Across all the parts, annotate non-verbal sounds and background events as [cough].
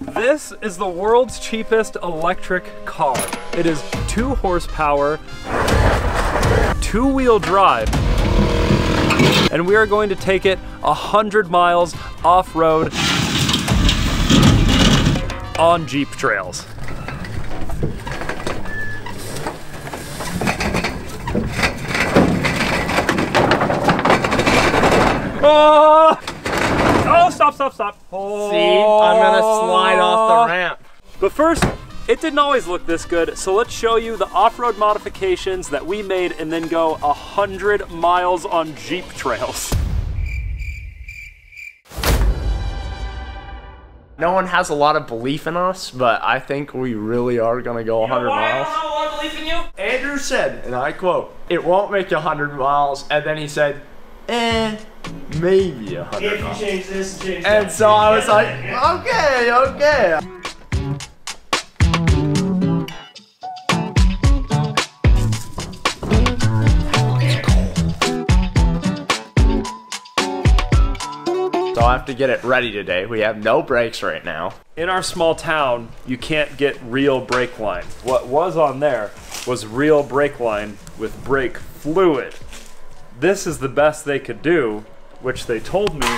This is the world's cheapest electric car. It is two horsepower, two wheel drive, and we are going to take it 100 miles off road on Jeep trails. Oh! Oh, stop, stop, stop. Oh. See, I'm gonna slide off the oh. ramp. But first, it didn't always look this good, so let's show you the off-road modifications that we made and then go 100 miles on Jeep trails. No one has a lot of belief in us, but I think we really are gonna go 100 miles. have a lot of belief in you? Andrew said, and I quote, "It won't make 100 miles," and then he said, "Eh, maybe a 100 miles." change this and change And so I was like, "Okay, okay." So I have to get it ready today. We have no brakes right now. In our small town, you can't get real brake line. What was on there was real brake line with brake fluid. This is the best they could do, which they told me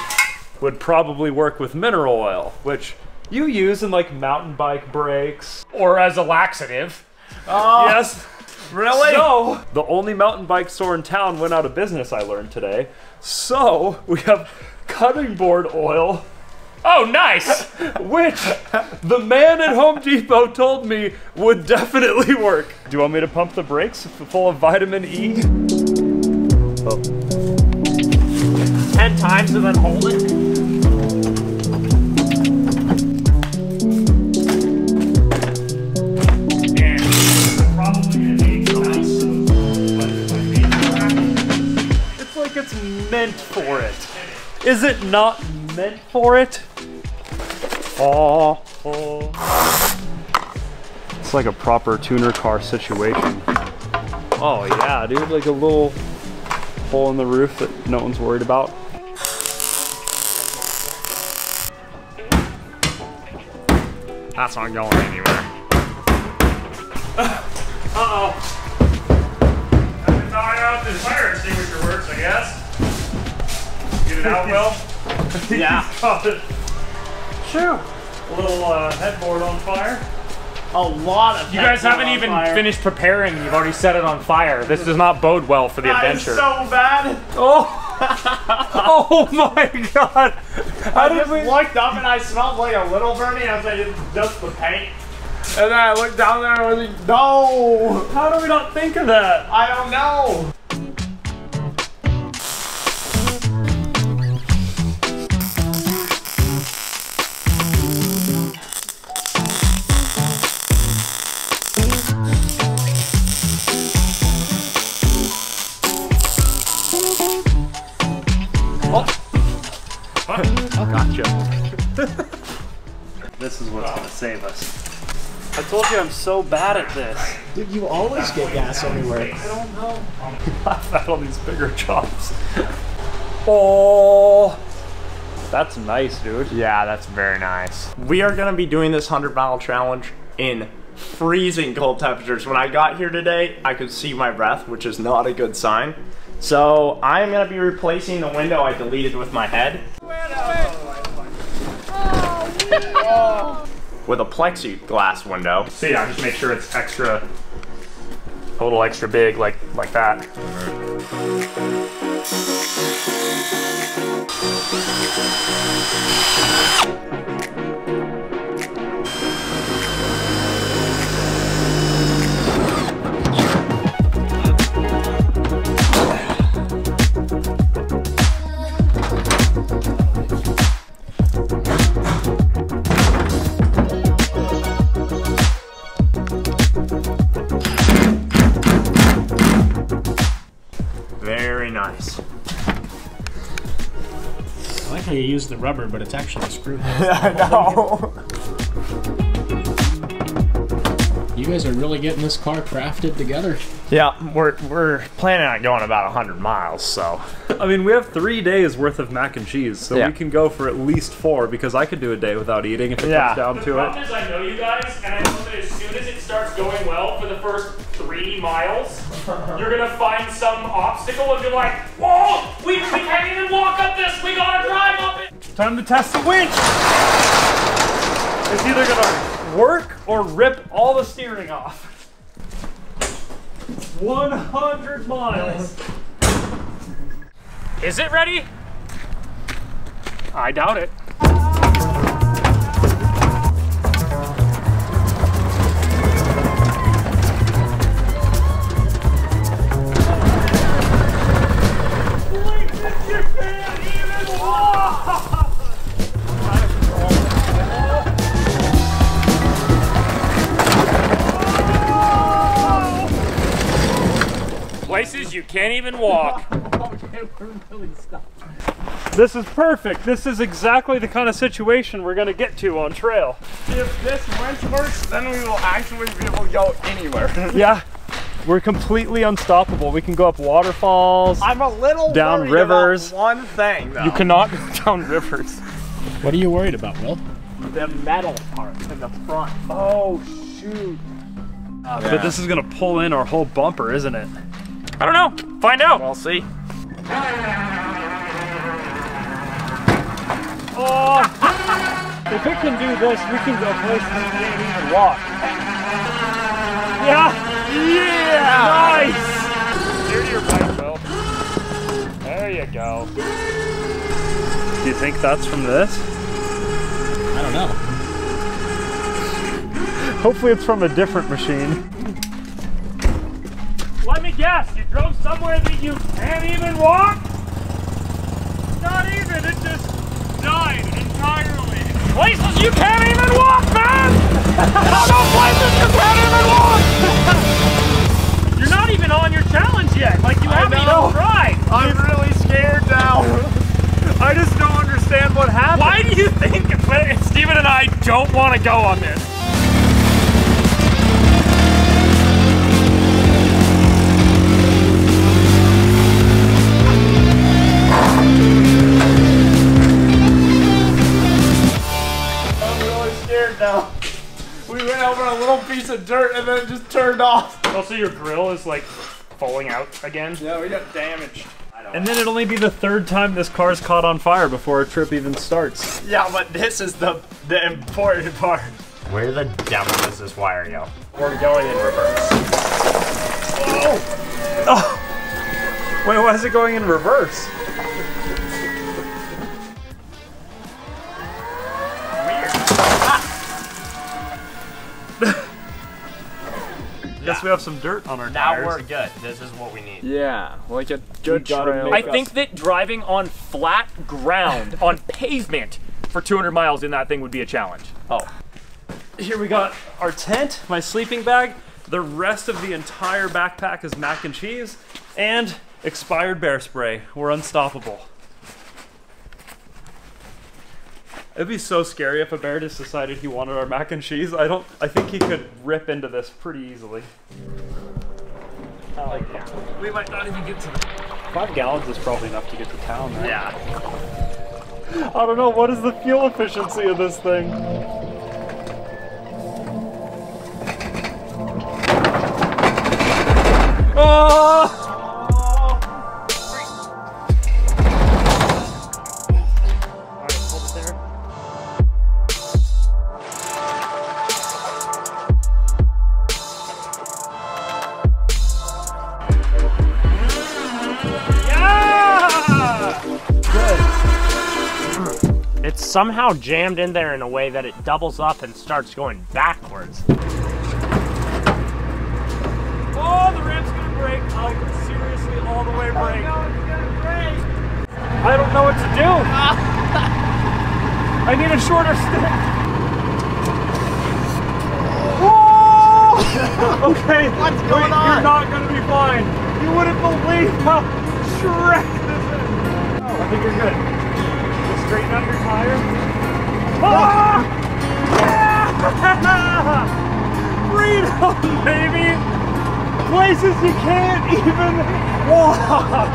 would probably work with mineral oil, which you use in like mountain bike brakes. Or as a laxative. Oh, Yes. really? So, the only mountain bike store in town went out of business, I learned today. So, we have cutting board oil, Oh, nice! [laughs] which the man at Home Depot told me would definitely work. Do you want me to pump the brakes full of vitamin E? Oh. Ten times and then hold it. It's like it's meant for it. Is it not meant for it? Oh, oh. It's like a proper tuner car situation. Oh yeah, dude, like a little hole in the roof that no one's worried about. That's not going anywhere. Uh-oh. Have to tie out this fire extinguisher works, I guess. Get it out well? [laughs] [laughs] Yeah. Got it. Shoo. A little uh, headboard on fire. A lot of You guys haven't even finished preparing. You've already set it on fire. This does not bode well for the That adventure. so bad. Oh! [laughs] oh my god! I did just looked up and I smelled like a little burning. I was like, it's just the paint. And then I looked down there and I was like, no, How do we not think of that? I don't know. Told you I'm so bad at this. Dude, you always get gas everywhere. I don't know. [laughs] I've had all these bigger jobs. Oh, that's nice, dude. Yeah, that's very nice. We are gonna be doing this 100 mile challenge in freezing cold temperatures. When I got here today, I could see my breath, which is not a good sign. So I'm gonna be replacing the window I deleted with my head. Oh, with a plexiglass window. So yeah, just make sure it's extra, a little extra big, like like that. Very use the rubber, but it's actually a screw. [laughs] I know. You guys are really getting this car crafted together. Yeah, we're we're planning on going about 100 miles, so I mean, we have three days worth of mac and cheese, so Yeah. we can go for at least four because I could do a day without eating if it Yeah. comes down The to problem it. is I know you guys, and I know that as soon as it starts going well for the first three miles, [laughs] you're gonna find some obstacle and be like, whoa, we, we can't even walk up this, we gotta drive up it. Time to test the winch! It's either gonna work or rip all the steering off. 100 miles. Is it ready? I doubt it. Places you can't even walk. [laughs] This is perfect. This is exactly the kind of situation we're gonna get to on trail. if this winch works, then we will actually be able to go anywhere. [laughs] Yeah, we're completely unstoppable. We can go up waterfalls. I'm a little Down worried rivers. About one thing though. You cannot go [laughs] down rivers. What are you worried about, Will? the metal part in the front. Oh shoot. But this is gonna pull in our whole bumper, isn't it? I don't know. Find out. We'll see. Oh! if it can do this, we can go places we can't even walk. Yeah! Yeah. Nice! Steer to your right, Will. There you go. Do you think that's from this? I don't know. Hopefully it's from a different machine. Let me guess. You drove somewhere that you can't even walk? Not even. It just died entirely. Places you can't even walk, man! [laughs] I know places you can't even walk! [laughs] You're not even on your challenge yet. Like, you haven't know. even tried. I'm really scared now. [laughs] I just don't understand what happened. Why do you think Steven and I don't want to go on this? Of dirt and then it just turned off. Also, your grill is like falling out again. Yeah, we got damaged. And then it'll only be the third time this car's caught on fire before our trip even starts. Yeah, but this is the the important part. Where the devil does this wire go? We're going in reverse. Whoa! Oh! [laughs] Wait, why is it going in reverse? Guess we have some dirt on our Now tires. we're good. This is what we need. Yeah, like a good gotta trail. I think that driving on flat ground, [laughs] on pavement, for 200 miles in that thing would be a challenge. Oh. Here we got our tent, my sleeping bag. The rest of the entire backpack is mac and cheese and expired bear spray. We're unstoppable. It'd be so scary if a bear just decided he wanted our mac and cheese. I don't. I think he could rip into this pretty easily. I like yeah. We might not even get to the. Five gallons is probably enough to get to town. Right? Yeah. I don't know. What is the fuel efficiency of this thing? Oh! It's somehow jammed in there in a way that it doubles up and starts going backwards. Oh, the ramp's gonna break. Like, seriously, all the way break. I don't know what to do. [laughs] I need a shorter stick. Whoa! [laughs] okay. What's wait, going on? You're not gonna be fine. You wouldn't believe how [laughs] Shrek this is. Oh, I think you're good. Straighten out your tire. Ah! Yeah! [laughs] Freedom! baby. Places you can't even walk.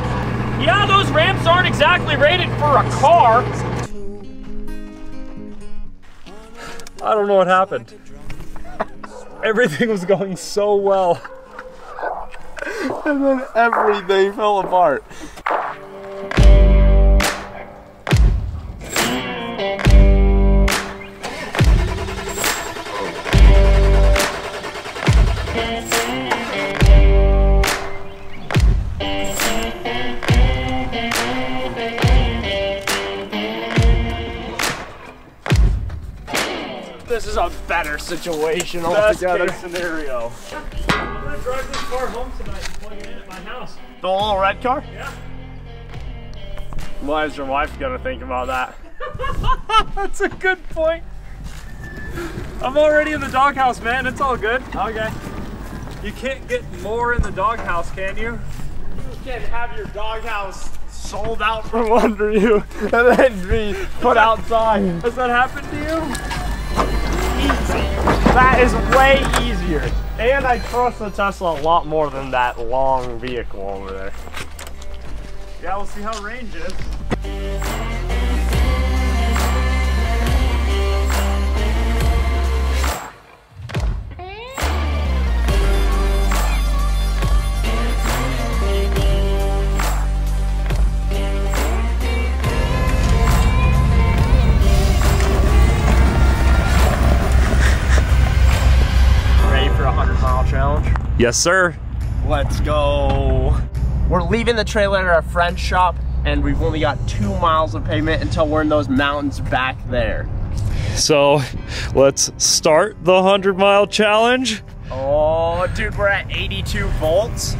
Yeah, those ramps aren't exactly rated for a car. I don't know what happened. Everything was going so well. [laughs] And then everything fell apart. Better situation Best altogether. case scenario. I'm gonna drive this car home tonight and plug it in at my house. The little red car? Yeah. Why is your wife gonna think about that? [laughs] That's a good point. I'm already in the doghouse, man. It's all good. Okay. You can't get more in the doghouse, can you? You can have your doghouse sold out from under you [laughs] and then be put outside. Has that happened to you? That is way easier. And I trust the Tesla a lot more than that long vehicle over there. Yeah, we'll see how range is. Mile challenge? Yes, sir. Let's go. We're leaving the trailer at a friend's shop and we've only got two miles of pavement until we're in those mountains back there. So let's start the 100 mile challenge. Oh, dude, we're at 82 volts.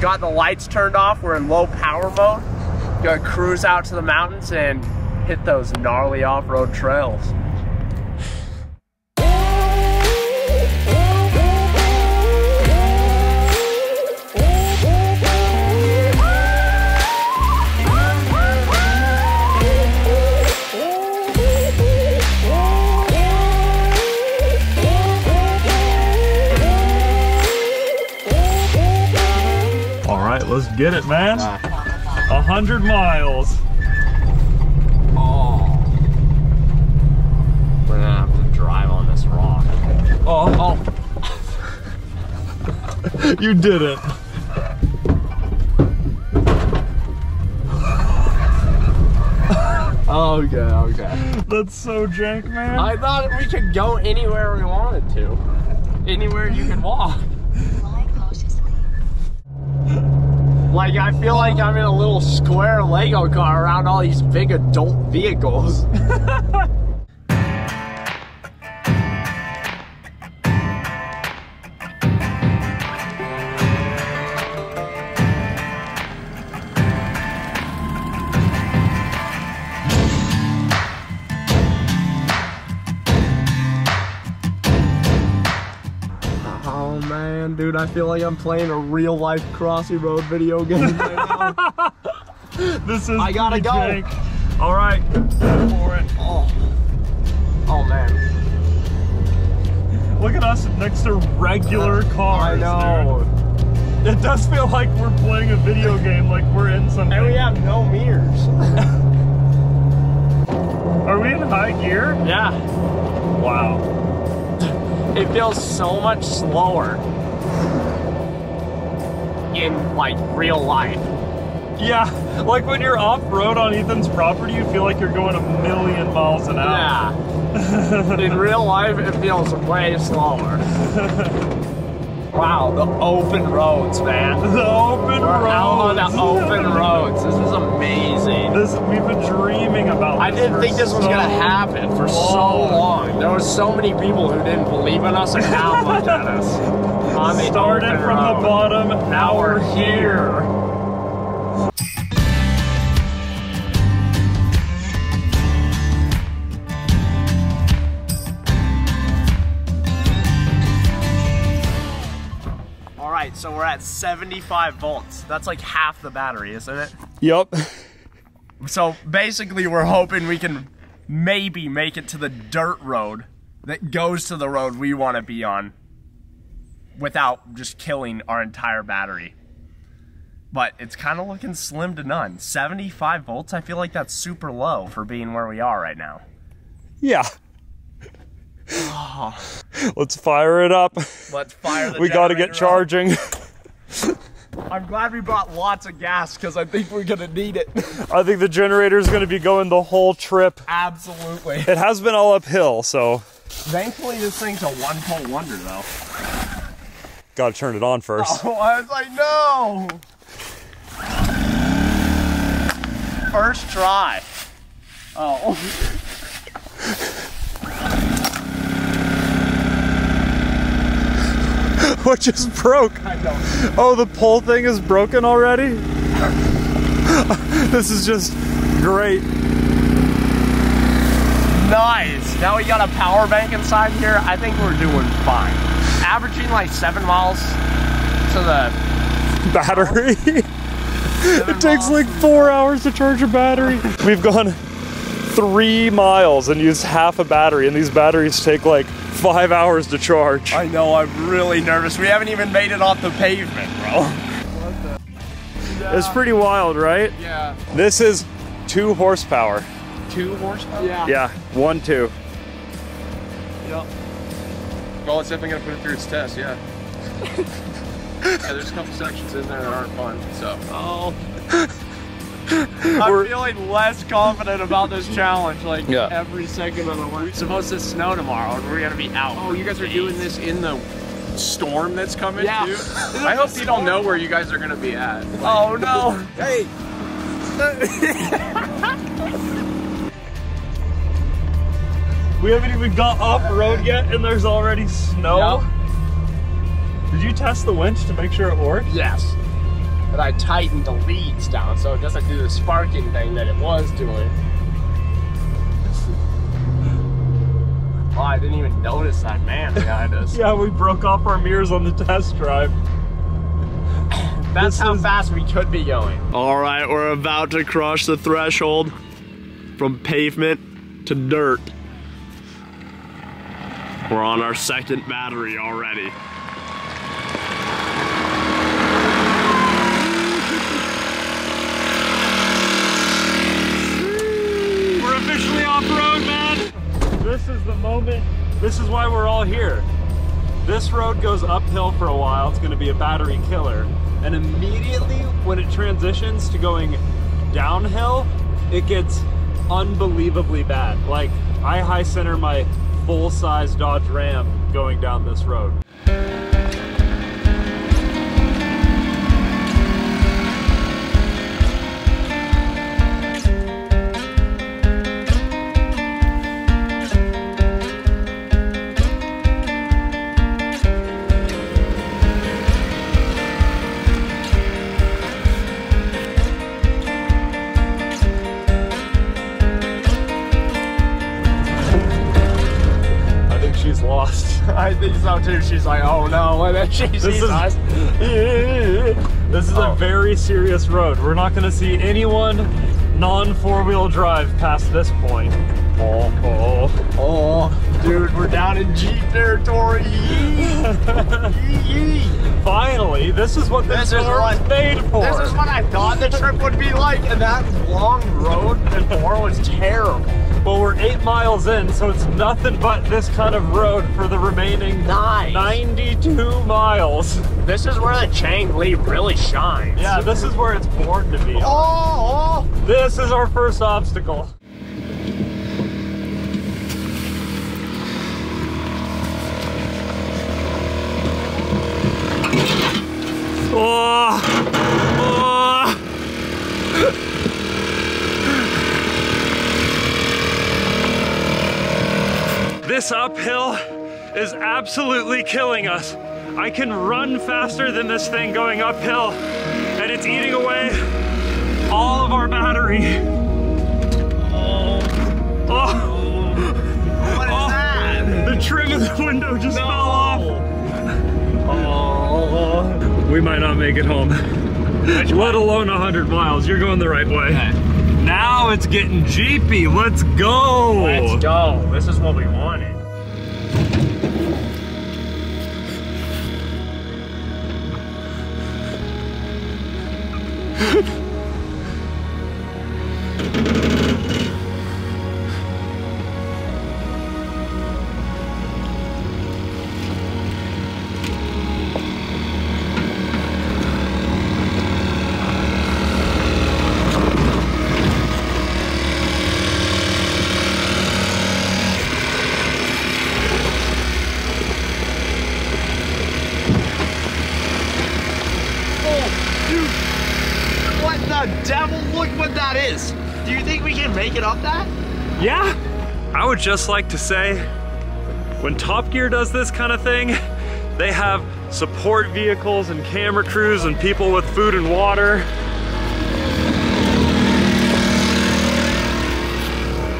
Got the lights turned off. We're in low power mode. Gonna cruise out to the mountains and hit those gnarly off-road trails. Let's get it, man. A hundred miles. Oh. We're gonna have to drive on this rock. Oh, oh, you did it. Okay, okay. That's so jank, man. I thought we could go anywhere we wanted to. Anywhere you could walk. Like, I feel like I'm in a little square Lego car around all these big adult vehicles. [laughs] I feel like I'm playing a real life Crossy Road video game right now. [laughs] this is I gotta go. jank. All right, for it. oh. oh man, Look at us next to regular cars. I know. dude. It does feel like we're playing a video [laughs] game, like we're in something. And we have no mirrors. [laughs] Are we in high gear? yeah, Wow. it feels so much slower in like real life. Yeah, like when you're off road on Ethan's property, you feel like you're going a million miles an hour. Yeah. [laughs] in real life, it feels way slower. [laughs] wow, the open roads, man. The open We're roads. out on the open roads. This is amazing. This we've been dreaming about. I didn't think this was gonna happen for so long. long. There was so many people who didn't believe in us and now look at us. [laughs] On the Started open from road. the bottom, now we're here. All right, so we're at 75 volts. That's like half the battery, isn't it? Yep. So basically, we're hoping we can maybe make it to the dirt road that goes to the road we want to be on. Without just killing our entire battery. But it's kind of looking slim to none. 75 volts, I feel like that's super low for being where we are right now. Yeah. [sighs] Let's fire it up. Let's fire the We got to get charging. I'm glad we brought lots of gas because I think we're gonna need it. I think the generator's going to be going the whole trip. Absolutely. It has been all uphill, so Thankfully, this thing's a one pole wonder though. Got to turn it on first. [laughs] Oh, I was like, no. First try. Oh. [laughs] what just broke? I know. Oh, the pole thing is broken already? [laughs] this is just great. Nice. Now we got a power bank inside here. I think we're doing fine. Averaging like seven miles to the. [laughs] Battery. it takes like four hours to charge a battery. We've gone three miles and used half a battery, and these batteries take like five hours to charge. I know. I'm really nervous. We haven't even made it off the pavement, bro. [laughs] It's pretty wild, right? Yeah. This is two horsepower. Two horsepower. Yeah. Yeah, one, two. Well, it's definitely gonna put it through its test, yeah. [laughs] yeah, there's a couple sections in there that aren't fun, so. Oh. [laughs] I'm We're- feeling less confident about this challenge. Like Yeah. every second of the way. It's supposed to snow tomorrow, and we're gonna be out. Oh, you guys are doing this in the storm that's coming Yeah. too? [laughs] I hope you don't know where you guys are gonna be at. Oh no! Hey! We haven't even got off road yet, and there's already snow. Did you test the winch to make sure it worked? Yes. But I tightened the leads down so it doesn't do the sparking thing that it was doing. [laughs] Oh, I didn't even notice that man behind us. [laughs] Yeah, we broke off our mirrors on the test drive. [coughs] That's This how is- fast we could be going. All right, we're about to cross the threshold from pavement to dirt. We're on our second battery already. We're officially off road, man. This is the moment. This is why we're all here. This road goes uphill for a while. It's going to be a battery killer. And immediately when it transitions to going downhill, it gets unbelievably bad. Like, I high center my full size Dodge Ram going down this road. Too. She's like, oh no, [laughs] and then she This sees is us. [laughs] this is Oh. a very serious road. We're not going to see anyone non four wheel drive past this point. Oh, oh. Oh, dude, we're down in Jeep territory. [laughs] Finally, this is what this, This is what- made for. This is what I thought the trip would be like, and that long road before was terrible. Well, we're eight miles in, so it's nothing but this kind of road for the remaining Nice. 92 miles. This is where the Chang Li really shines. Yeah, this is where it's born to be. Oh, oh. This is our first obstacle. Oh, oh. This uphill is absolutely killing us. I can run faster than this thing going uphill, and it's eating away all of our battery. Oh, oh. What is oh. that? the trim of the window just fell off. Oh. We might not make it home, let alone 100 miles. You're going the right way. Now it's getting jeepy. Let's go. Let's go. This is what we wanted. [laughs] just like to say, when Top Gear does this kind of thing, they have support vehicles and camera crews and people with food and water.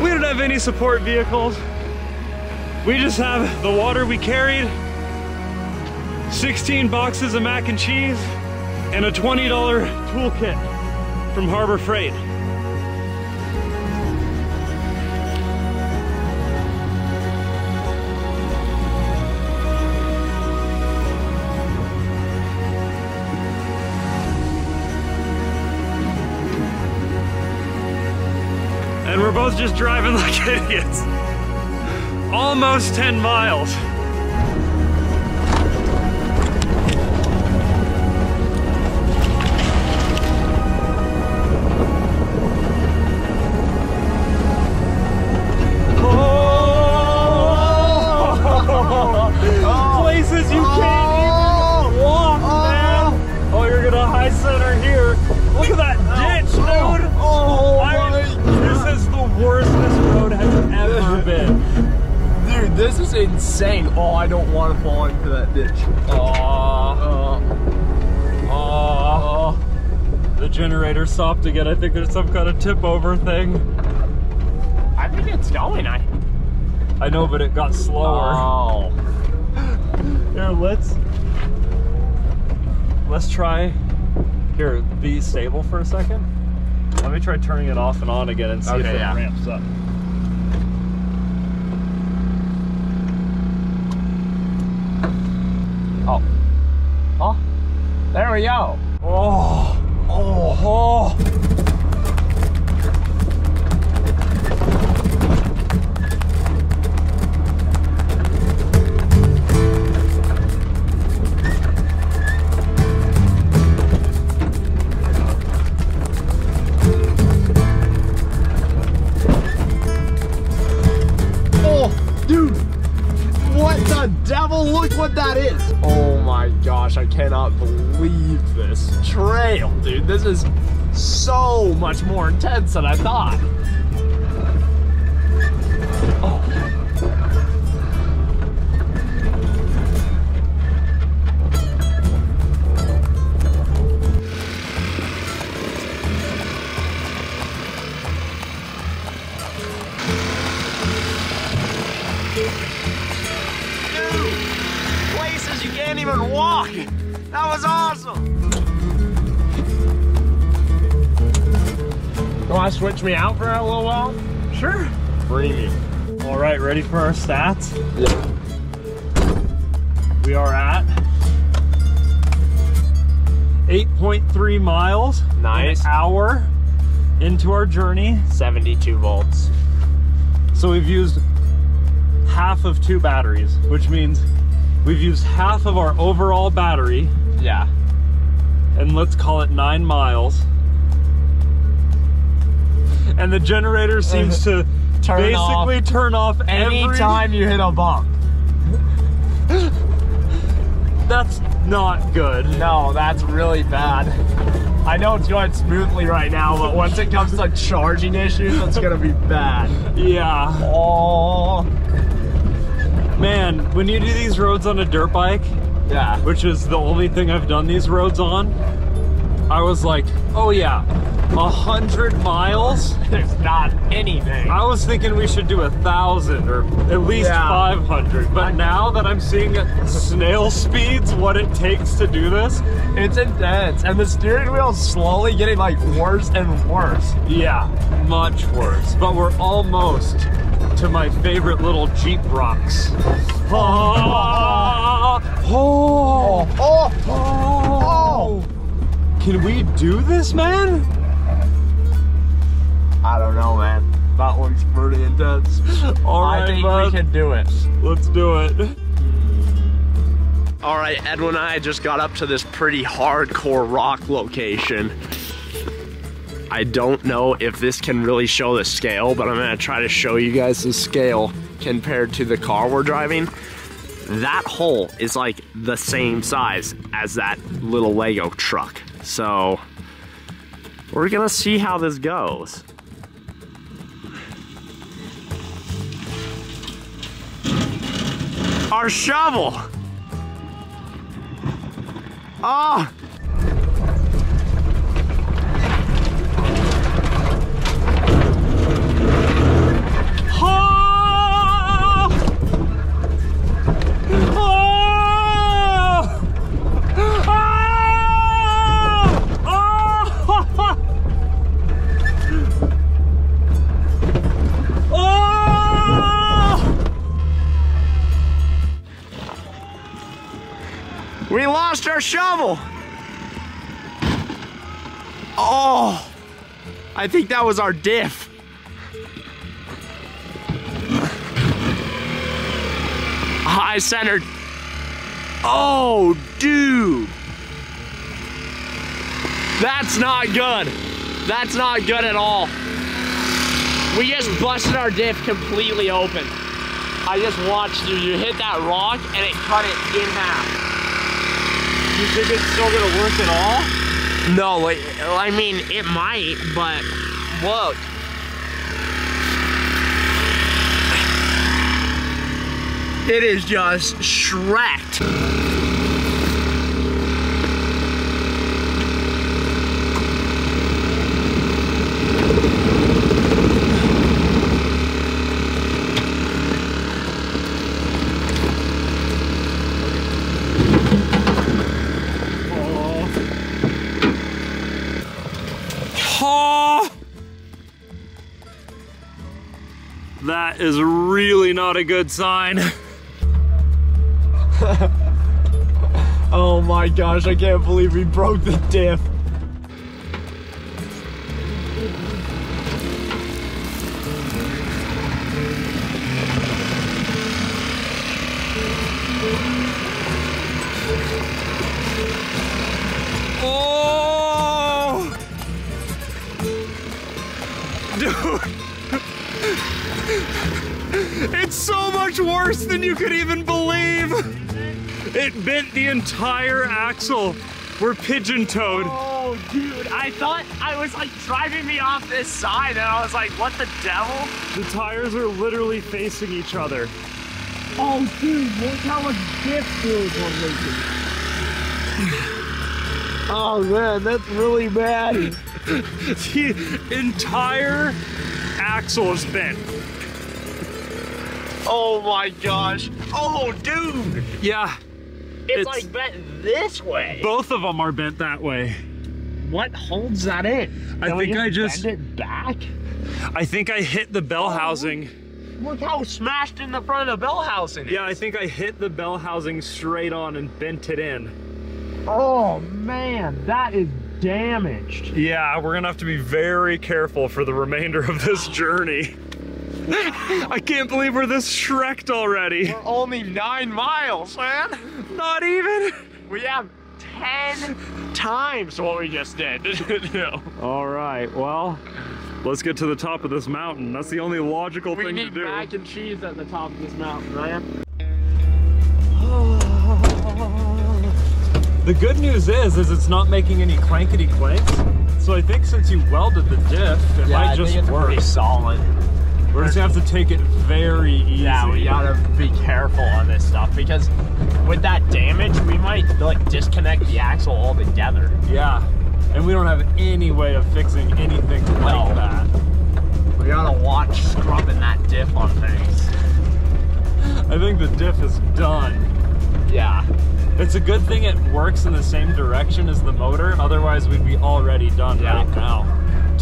We don't have any support vehicles. We just have the water we carried, 16 boxes of mac and cheese, and a $20 toolkit from Harbor Freight. Just driving [laughs] like idiots. Almost 10 miles. Insane. Oh, I don't want to fall into that ditch. Aww. Aww. The generator stopped again. I think there's some kind of tip over thing. I think it's going. I. I know, but it got slower. Oh. [laughs] Here, let's let's try. Here, be stable for a second. Let me try turning it off and on again and see if it yeah. ramps up. Oh. Oh. There we go. Oh, oh, oh. Gosh, I cannot believe this trail, dude. This is so much more intense than I thought. You want to switch me out for a little while? Sure. Premium. All right, ready for our stats? Yeah. We are at 8.3 miles Nice. an hour into our journey. 72 volts. So we've used half of two batteries, which means we've used half of our overall battery, Yeah. and let's call it nine miles. And the generator seems to [laughs] Turn basically off turn off every time you hit a bump. [laughs] That's not good. No, that's really bad. I know it's going smoothly right now, but once it comes to charging issues, it's gonna be bad. Yeah. Oh. Man, when you do these roads on a dirt bike, Yeah. which is the only thing I've done these roads on, I was like, oh yeah, a hundred miles? [laughs] There's not anything. I was thinking we should do a thousand or at least Yeah. 500. But now that I'm seeing snail speeds what it takes to do this, It's intense, and the steering wheel's slowly getting like worse and worse. yeah, much worse. But we're almost to my favorite little Jeep rocks. Ah, [laughs] oh, oh, oh. Can we do this, man? I don't know, man. That looks pretty intense. [laughs] All I think bud. we can do it. Let's do it. All right, Edwin and I just got up to this pretty hardcore rock location. I don't know if this can really show the scale, but I'm gonna try to show you guys the scale compared to the car we're driving. That hole is like the same size as that little Lego truck. So we're gonna see how this goes. Our shovel! Ah! We lost our shovel. Oh, I think that was our diff. High centered. Oh, dude. That's not good. That's not good at all. We just busted our diff completely open. I just watched you. You hit that rock and it cut it in half. You think it's still gonna work at all? No, like, I mean, it might, but look. [sighs] It is just shreked. That is really not a good sign. [laughs] Oh my gosh, I can't believe we broke the diff. You could even believe! It bent the entire axle. We're pigeon toed. Oh, dude, I thought I was like driving me off this side, and I was like, what the devil? The tires are literally facing each other. Oh, dude, look how much diff fluid we're leaking. Oh man, that's really bad. [laughs] The entire axle is bent. Oh my gosh. Oh, dude, Yeah, it's, It's- like bent this way. both of them are bent that way. What holds that in? I Can think I just- bend it back. I think I hit the bell oh. housing. Look how smashed in the front of the bell housing. is. Yeah, I think I hit the bell housing straight on and bent it in. Oh man, that is damaged. Yeah, we're gonna have to be very careful for the remainder of this journey. I can't believe we're this shreked already. We're only nine miles, man. Not even. We have ten times what we just did. [laughs] no. All right, well, let's get to the top of this mountain. That's the only logical We thing to do. We need do. mac and cheese at the top of this mountain, man. [sighs] The good news is, is it's not making any clankety clanks. So I think since you welded the diff, it might just work. solid. We're just gonna have to take it very easy. Yeah, we gotta be careful on this stuff because with that damage, we might like disconnect the axle altogether. Yeah, and we don't have any way of fixing anything like No. that. We gotta watch scrubbing that diff on things. I think the diff is done. Yeah. It's a good thing it works in the same direction as the motor, otherwise we'd be already done Yeah. right now.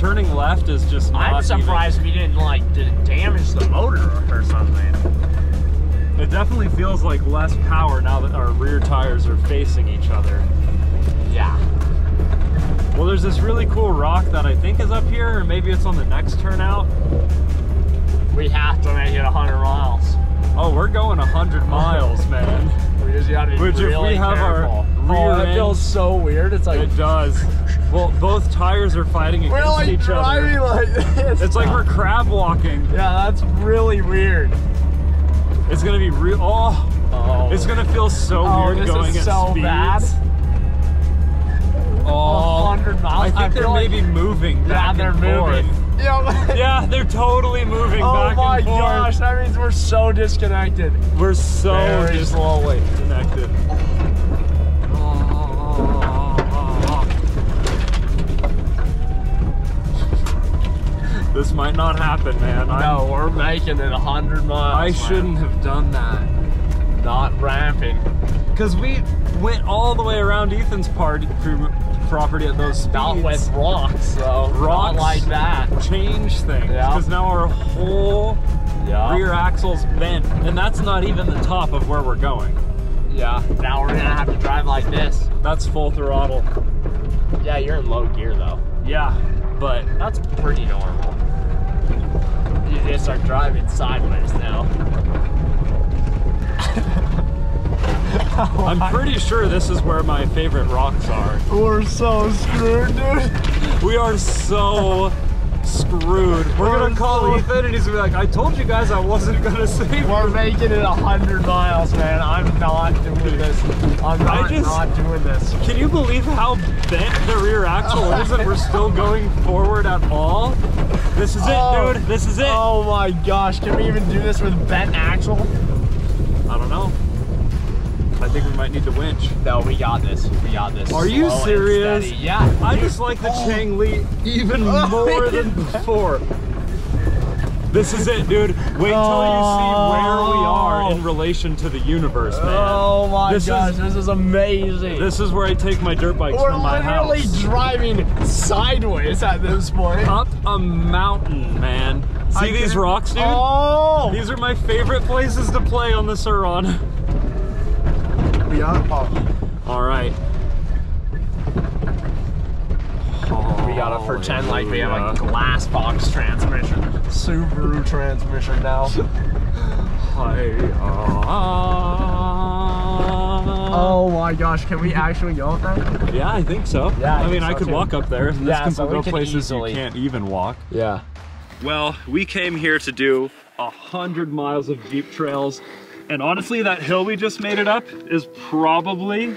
Turning left is just not I'm even- surprised we didn't like damage the motor or something. It definitely feels like less power now that our rear tires are facing each other. Yeah. Well, there's this really cool rock that I think is up here, or maybe it's on the next turnout. We have to make it 100 miles. Oh, we're going 100 [laughs] miles, man. We just gotta be Which if we really have our careful. rear oh, that feels so weird. It's like It does. Well, both tires are fighting against like each other. like this. It's like we're crab walking. yeah, that's really weird. It's gonna be real. Oh, Oh, it's gonna feel so oh, weird this going is at so speeds. bad. Oh, 100 miles. I think they're feel like- maybe moving Yeah, they're moving. Yeah. [laughs] Yeah, they're totally moving Oh back my and forth. gosh, that means we're so disconnected. We're so Very slowly. disconnected. This might not happen, man. I, No, we're making it 100 miles. I man. shouldn't have done that. Not ramping. Because we went all the way around Ethan's part, property at those speeds. Not with rocks, though. Rocks? Not like that. change things. Because now our whole Yeah. rear axle's bent. And that's not even the top of where we're going. Yeah. Now we're gonna have to drive like this. That's full throttle. Yeah, you're in low gear though. Yeah, but That's pretty normal. You just are driving sideways now. [laughs] I'm pretty sure this is where my favorite rocks are. We're so screwed, dude. We are so screwed. We're gonna call Ethan and he's gonna be like, I told you guys I wasn't gonna [laughs] save you. We're making it 100 miles, man. I'm not doing this. I'm not, just- not doing this. Can you believe how bent the rear axle is and we're still going forward at all? This is Oh. it, dude. This is it. Oh my gosh, can we even do this with bent axle? I don't know. I think we might need to winch. No, we got this. We got this. Are you Slow serious? Yeah. I just like the oh. Chang Li even Oh, [laughs] more than [laughs] before. This is it, dude. Wait till you see where we are in oh. relation to the universe, man. Oh my This is- gosh, this is amazing. This is where I take my dirt bikes We're from my literally driving sideways at this point. Up a mountain, man. See I these didn't- rocks, dude? Oh! These are my favorite places to play on the Sur-Ron. We got All right. We gotta pretend like we have a glass box transmission. Subaru transmission now. Hi, uh, Oh my gosh, can we actually go up there? Yeah, I think so. Yeah, I I, mean, think I could too. walk up there. This Yeah, can so we go can places easily- you can't even walk. Yeah. Well, we came here to do a hundred miles of deep trails, and honestly, that hill we just made it up is probably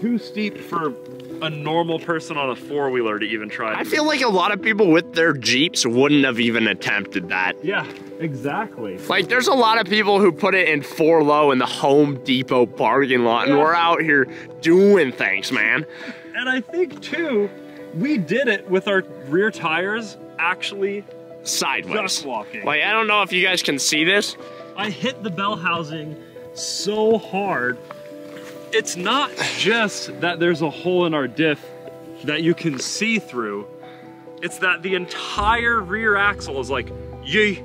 too steep for a normal person on a four wheeler to even try. I feel like a lot of people with their Jeeps wouldn't have even attempted that. yeah, exactly. Like, there's a lot of people who put it in four low in the Home Depot parking lot, and we're out here doing things, man. And I think too, we did it with our rear tires actually Sideways. just walking. Like, I don't know if you guys can see this. I hit the bell housing so hard. It's not just that there's a hole in our diff that you can see through. It's that the entire rear axle is like, yee,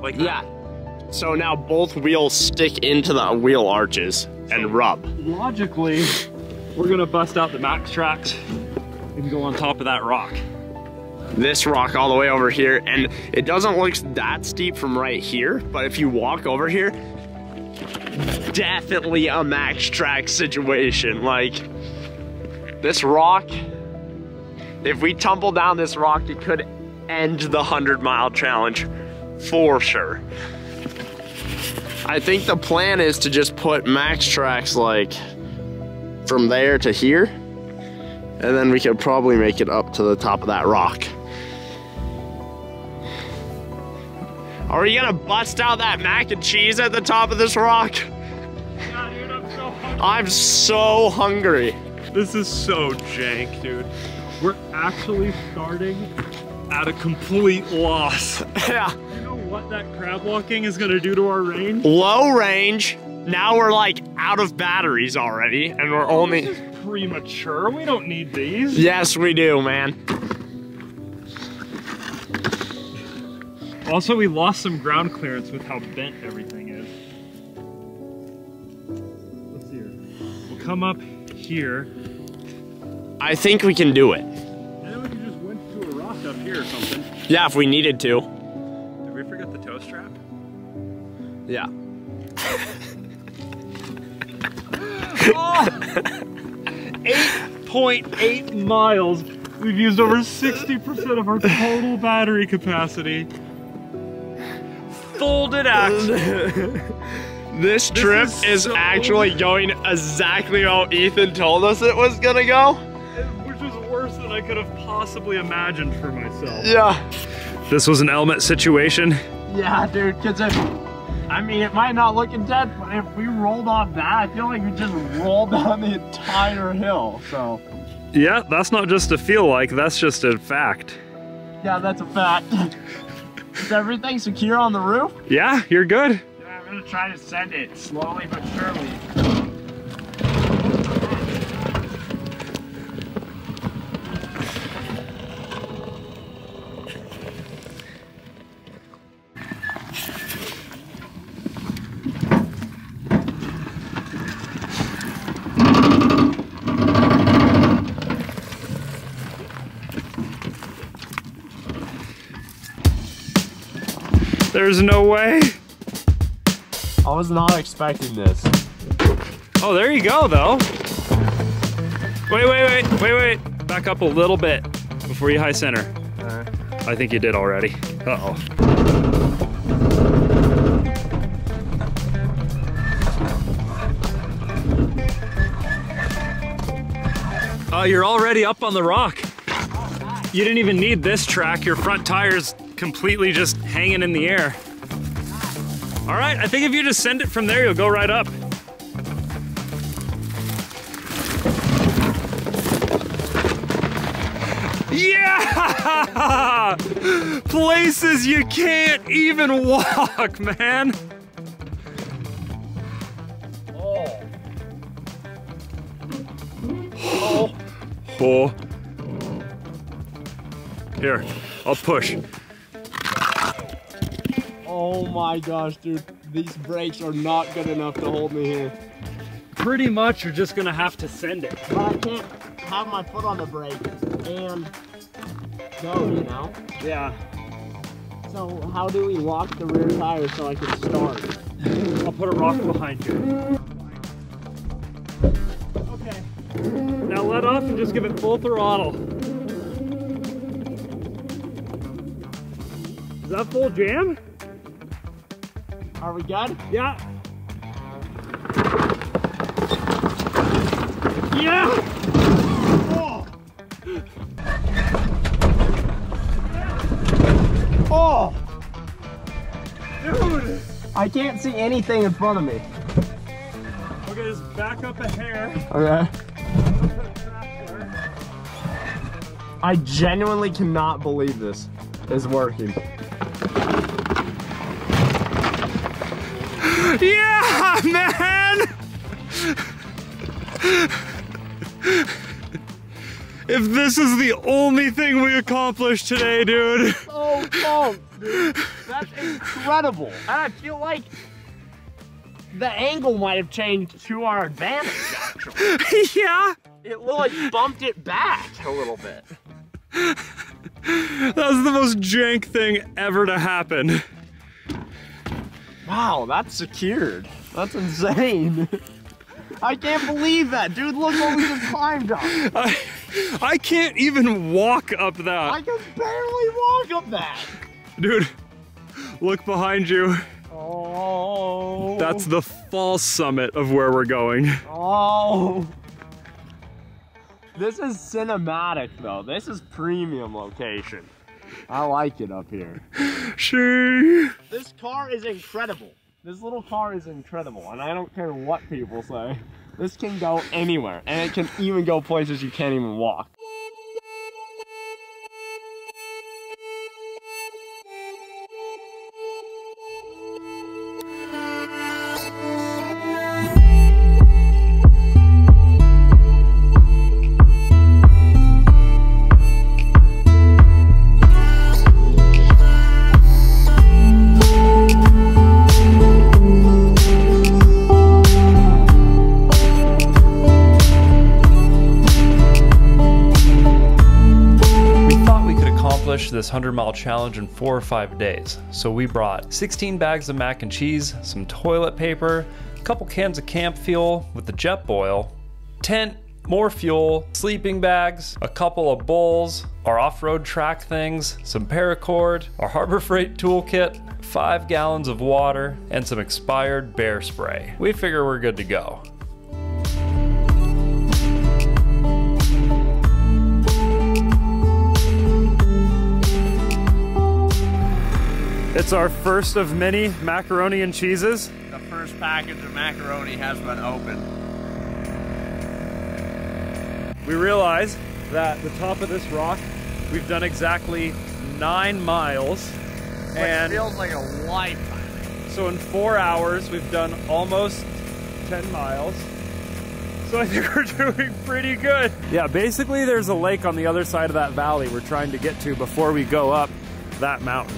like that. Yeah. So now both wheels stick into the wheel arches and rub. Logically, we're gonna bust out the Maxtrax and go on top of that rock. This rock all the way over here, and it doesn't look that steep from right here, but if you walk over here, definitely a max track situation. Like, this rock, if we tumble down this rock, it could end the 100 mile challenge for sure. I think the plan is to just put Maxtrax like from there to here, and then we could probably make it up to the top of that rock. Are you gonna bust out that mac and cheese at the top of this rock? Yeah, dude, I'm so hungry. I'm so hungry. This is so jank, dude. We're actually starting at a complete loss. Yeah. You know what that crab walking is gonna do to our range? Low range. Now we're like out of batteries already, and we're only. This is premature. We don't need these. Yes, we do, man. Also, we lost some ground clearance with how bent everything is. Let's see here. We'll come up here. I think we can do it. And then we could just went to a rock up here or something. Yeah, if we needed to. Did we forget the toe strap? Yeah. Point eight miles. We've used over 60% of our total battery capacity. Folded action. [laughs] This trip is is, so- actually going exactly how Ethan told us it was gonna go. Which was worse than I could have possibly imagined for myself. Yeah. This was an element situation. Yeah, dude, because if, I mean, it might not look intense, but if we rolled off that, I feel like we just rolled [laughs] down the entire hill. So, Yeah, that's not just a feel like, that's just a fact. yeah, that's a fact. [laughs] Is everything secure on the roof? Yeah, you're good. Yeah, I'm gonna try to send it slowly but surely. There's no way. I was not expecting this. Oh, there you go, though. Wait, wait, wait, wait, wait. Back up a little bit before you high center. I think you did already. Uh-oh. Oh, you're already up on the rock. You didn't even need this track. Your front tire's completely just hanging in the air. All right, I think if you just send it from there, you'll go right up. Yeah! [laughs] Places you can't even walk, man. Oh. Oh. Here, I'll push. Oh my gosh, dude. These brakes are not good enough to hold me here. Pretty much, you're just gonna have to send it. But I can't have my foot on the brake and go, you know? Yeah. So how do we lock the rear tire so I can start? I'll put a rock behind you. Okay. Now let off and just give it full throttle. Is that full jam? Are we good? Yeah. Yeah! Oh. oh! Dude! I can't see anything in front of me. Okay, just back up a hair. Okay. [laughs] I genuinely cannot believe this is working. Yeah, man! if this is the only thing we accomplished today, dude. Oh, pumped, dude. That's incredible. And I feel like the angle might have changed to our advantage, actually. [laughs] yeah, It like bumped it back a little bit. that was the most jank thing ever to happen. Wow, that's secured. That's insane. [laughs] I can't believe that, dude. Look what we just climbed up. [laughs] I, I can't even walk up that. I can barely walk up that. Dude, look behind you. Oh. That's the false summit of where we're going. Oh. This is cinematic though. This is premium location. I like it up here. [laughs] She. This car is incredible. This little car is incredible, and I don't care what people say. This can go anywhere, and it can even go places you can't even walk. This 100 mile challenge in four or five days. So we brought 16 bags of mac and cheese, some toilet paper, a couple cans of camp fuel with the Jetboil, tent, more fuel, sleeping bags, a couple of bowls, our off-road track things, some paracord, our Harbor Freight toolkit, five gallons of water, and some expired bear spray. We figure we're good to go. It's our first of many macaroni and cheeses. The first package of macaroni has been opened. We realize that the top of this rock, we've done exactly nine miles. And And feels like a lifetime. so in four hours, we've done almost 10 miles. So I think [laughs] we're doing pretty good. Yeah, basically there's a lake on the other side of that valley we're trying to get to before we go up that mountain.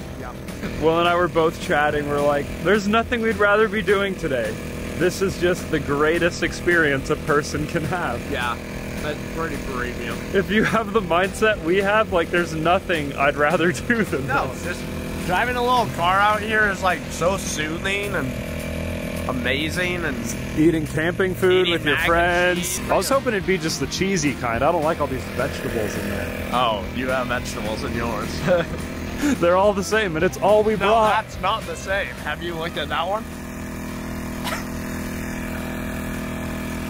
Will and I were both chatting. We're like, there's nothing we'd rather be doing today. This is just the greatest experience a person can have. Yeah. That's pretty premium. If you have the mindset we have, like there's nothing I'd rather [laughs] do than No, this. just driving a little car out here is like so soothing and amazing and Eating camping food Eating with your friends. I was hoping it'd be just the cheesy kind. I don't like all these vegetables in there. oh, you have vegetables in yours. [laughs] [laughs] They're all the same, and it's all we no, brought. that's not the same. Have you looked at that one?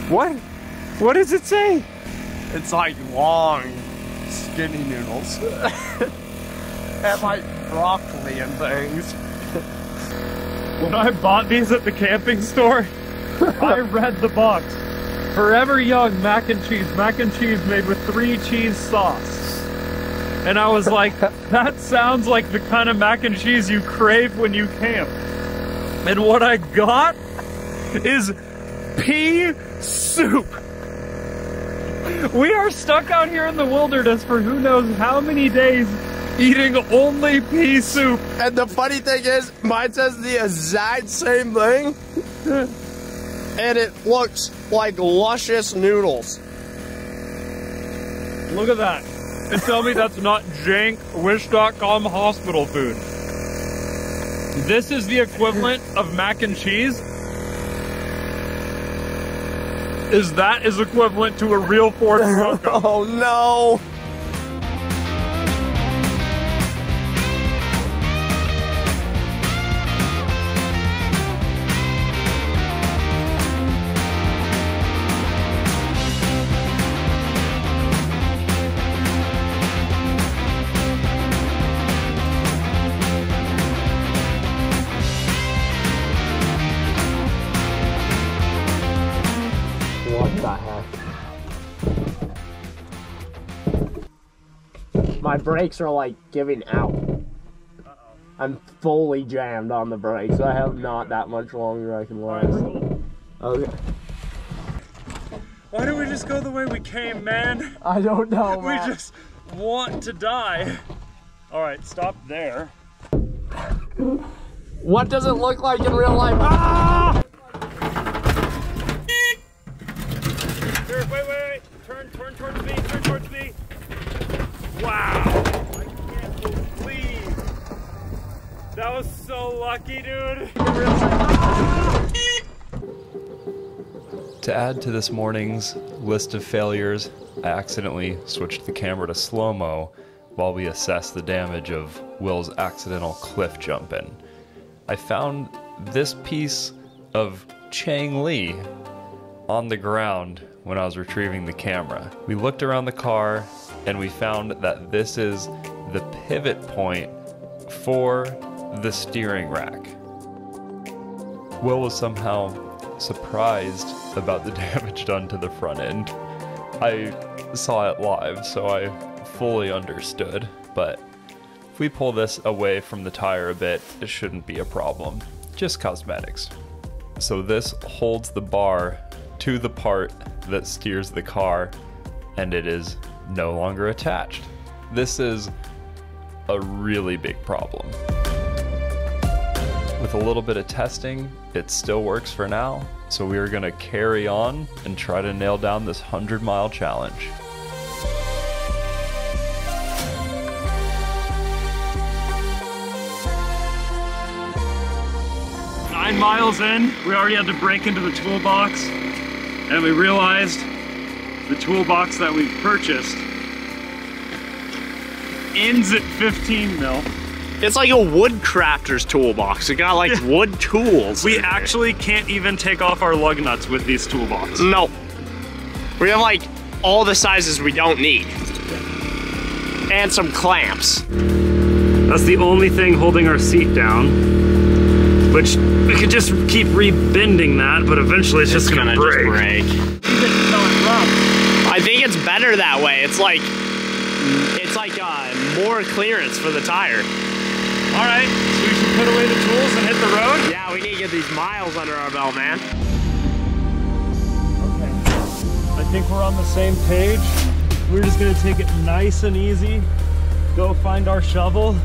What? What does it say? It's like long, skinny noodles. [laughs] and like broccoli and things. [laughs] When I bought these at the camping store, I read the box. Forever Young mac and cheese, mac and cheese made with three cheese sauce. And I was like, that sounds like the kind of mac and cheese you crave when you camp. And what I got is pea soup. We are stuck out here in the wilderness for who knows how many days eating only pea soup. And the funny thing is, mine says the exact same thing. and it looks like luscious noodles. Look at that. And tell me that's not jank wish.com hospital food. This is the equivalent of mac and cheese. Is that is equivalent to a real Ford? [laughs] Oh no! Brakes are like giving out. I'm fully jammed on the brakes. I have not that much longer I can last. Okay. Why don't we just go the way we came, man? I don't know, [laughs] We man. just want to die. All right, stop there. What does it look like in real life? Ah! Wait, wait, wait. Turn, turn towards me, turn towards me. Wow. I can't believe. That was so lucky, dude. To add to this morning's list of failures, I accidentally switched the camera to slow-mo while we assess the damage of Will's accidental cliff jumping. I found this piece of Chang Li on the ground when I was retrieving the camera. We looked around the car and we found that this is the pivot point for the steering rack. Will was somehow surprised about the [laughs] damage done to the front end. I saw it live, so I fully understood, but if we pull this away from the tire a bit, it shouldn't be a problem. Just cosmetics. So this holds the bar to the part that steers the car and it is no longer attached. This is a really big problem. With a little bit of testing, it still works for now, so we are going to carry on and try to nail down this 100 mile challenge. Nine miles in, we already had to break into the toolbox, and we realized the toolbox that we've purchased ends at 15 mil. It's like a woodcrafter's toolbox. It got like wood tools. We actually can't even take off our lug nuts with these toolboxes. No. We have like all the sizes we don't need. And some clamps. That's the only thing holding our seat down. Which we could just keep rebending that, but eventually it's, just gonna, break. I think it's better that way. It's like it's like uh, more clearance for the tire. All right, so we should put away the tools and hit the road. Yeah, we need to get these miles under our belt, man. Okay, I think we're on the same page. We're just gonna take it nice and easy, go find our shovel,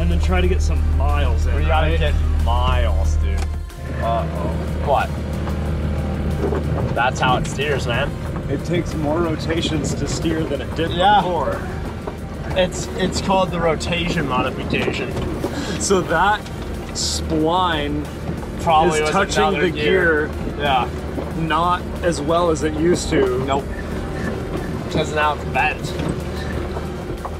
and then try to get some miles in. We gotta right? get miles, dude. Uh-oh. What? That's how it steers, man. It takes more rotations to steer than it did Yeah. before. It's it's called the rotation modification. So that spline Probably is touching the gear. Yeah. not as well as it used to. Nope. Because now it's bent.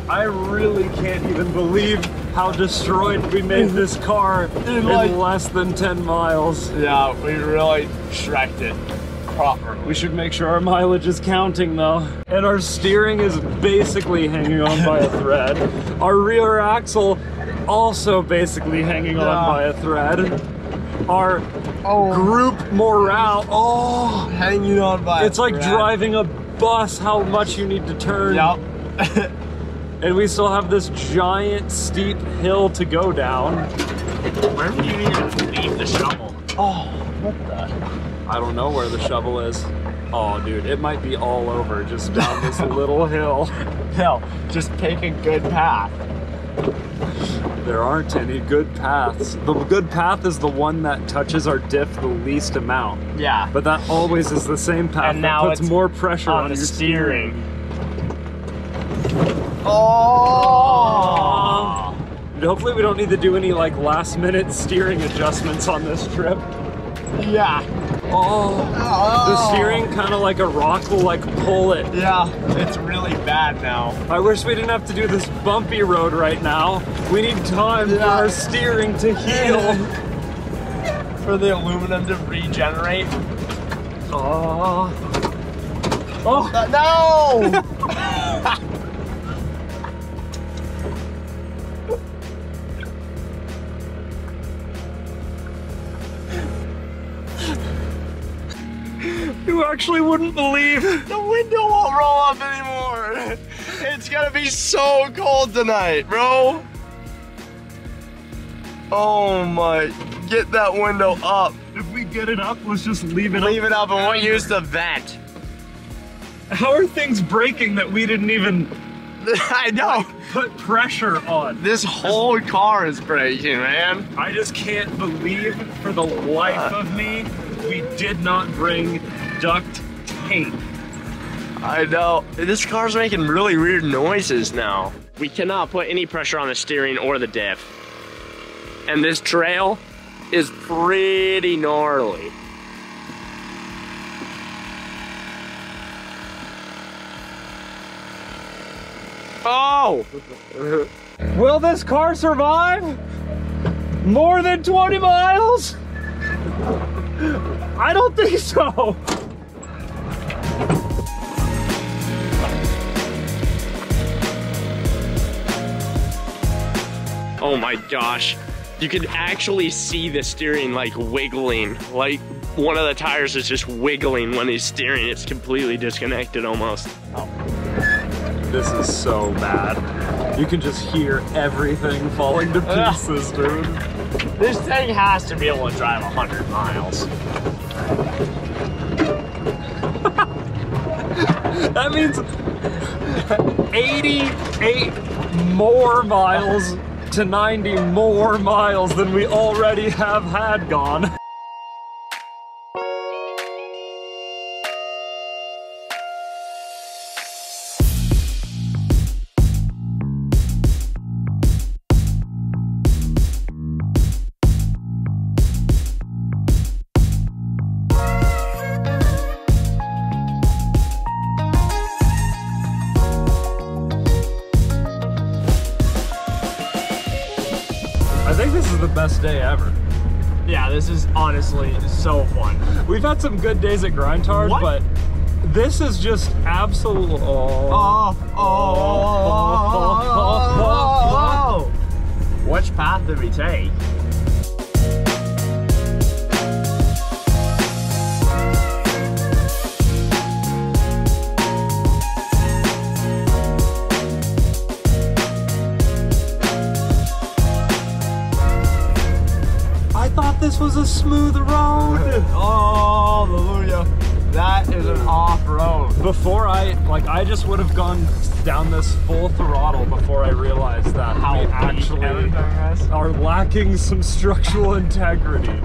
I really can't even believe how destroyed we made [laughs] this car in like- less than 10 miles. Yeah, we really shreked it properly. We should make sure our mileage is counting though. And our steering is basically hanging on by a thread. [laughs] Our rear axle also basically hanging on Yeah. by a thread. Our oh. group morale, oh, Hanging on by it's like driving a bus how much you need to turn. Yep. [laughs] And we still have this giant steep hill to go down. Where do you even leave the shovel? Oh, what the? I don't know where the shovel is. Oh, dude, it might be all over just down this [laughs] little hill. Hell, just take a good path. There aren't any good paths. The good path is the one that touches our diff the least amount. Yeah. But that always is the same path. And that now puts it's more pressure on, on the your steering. Oh! Hopefully we don't need to do any like last minute steering adjustments on this trip. Yeah. Oh, the steering kind of like a rock will like pull it. Yeah, it's really bad now. I wish we didn't have to do this bumpy road right now. We need time for our steering to heal. [laughs] For the aluminum to regenerate. Oh. Oh, [laughs] no! [laughs] you actually wouldn't believe. the window won't roll up anymore. It's gonna be so cold tonight, bro. Oh my, get that window up. If we get it up, let's just leave it Leave up. it up and we'll use the vent. How are things breaking that we didn't even [laughs] I know. put pressure on? This whole car is breaking, man. I just can't believe for the life uh. of me we did not bring duct tape. I know. This car's making really weird noises now. We cannot put any pressure on the steering or the diff. And this trail is pretty gnarly. Oh! [laughs] Will this car survive? More than 20 miles? [laughs] I don't think so. Oh my gosh. You can actually see the steering like wiggling. Like one of the tires is just wiggling when he's steering. It's completely disconnected almost. Oh. This is so bad. You can just hear everything falling to pieces, dude. This thing has to be able to drive 100 miles. [laughs] That means 88 more miles to 90 more miles than we already have had gone. Some good days at Grind Hard, What? but this is just absolute. Oh. Oh, oh, Which path did we take? Was a smooth road. Oh, [laughs] hallelujah. That is an off-road. Before I, like, I just would have gone down this full throttle before I realized that How we actually are lacking some structural [laughs] integrity.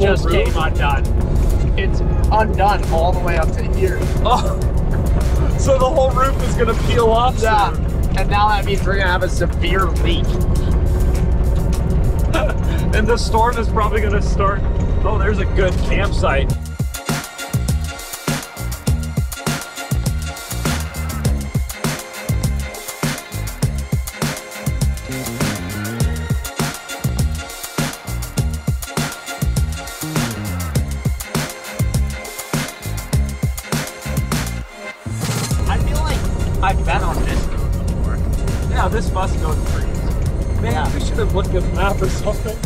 Just roof. came undone. It's undone all the way up to here. Oh, so the whole roof is gonna peel off. Yeah. soon. And now that means we're gonna have a severe leak. [laughs] and the storm is probably gonna start. Oh, there's a good campsite. Yeah, this must go to freeze. Man, Yeah. we should have looked at the map or something.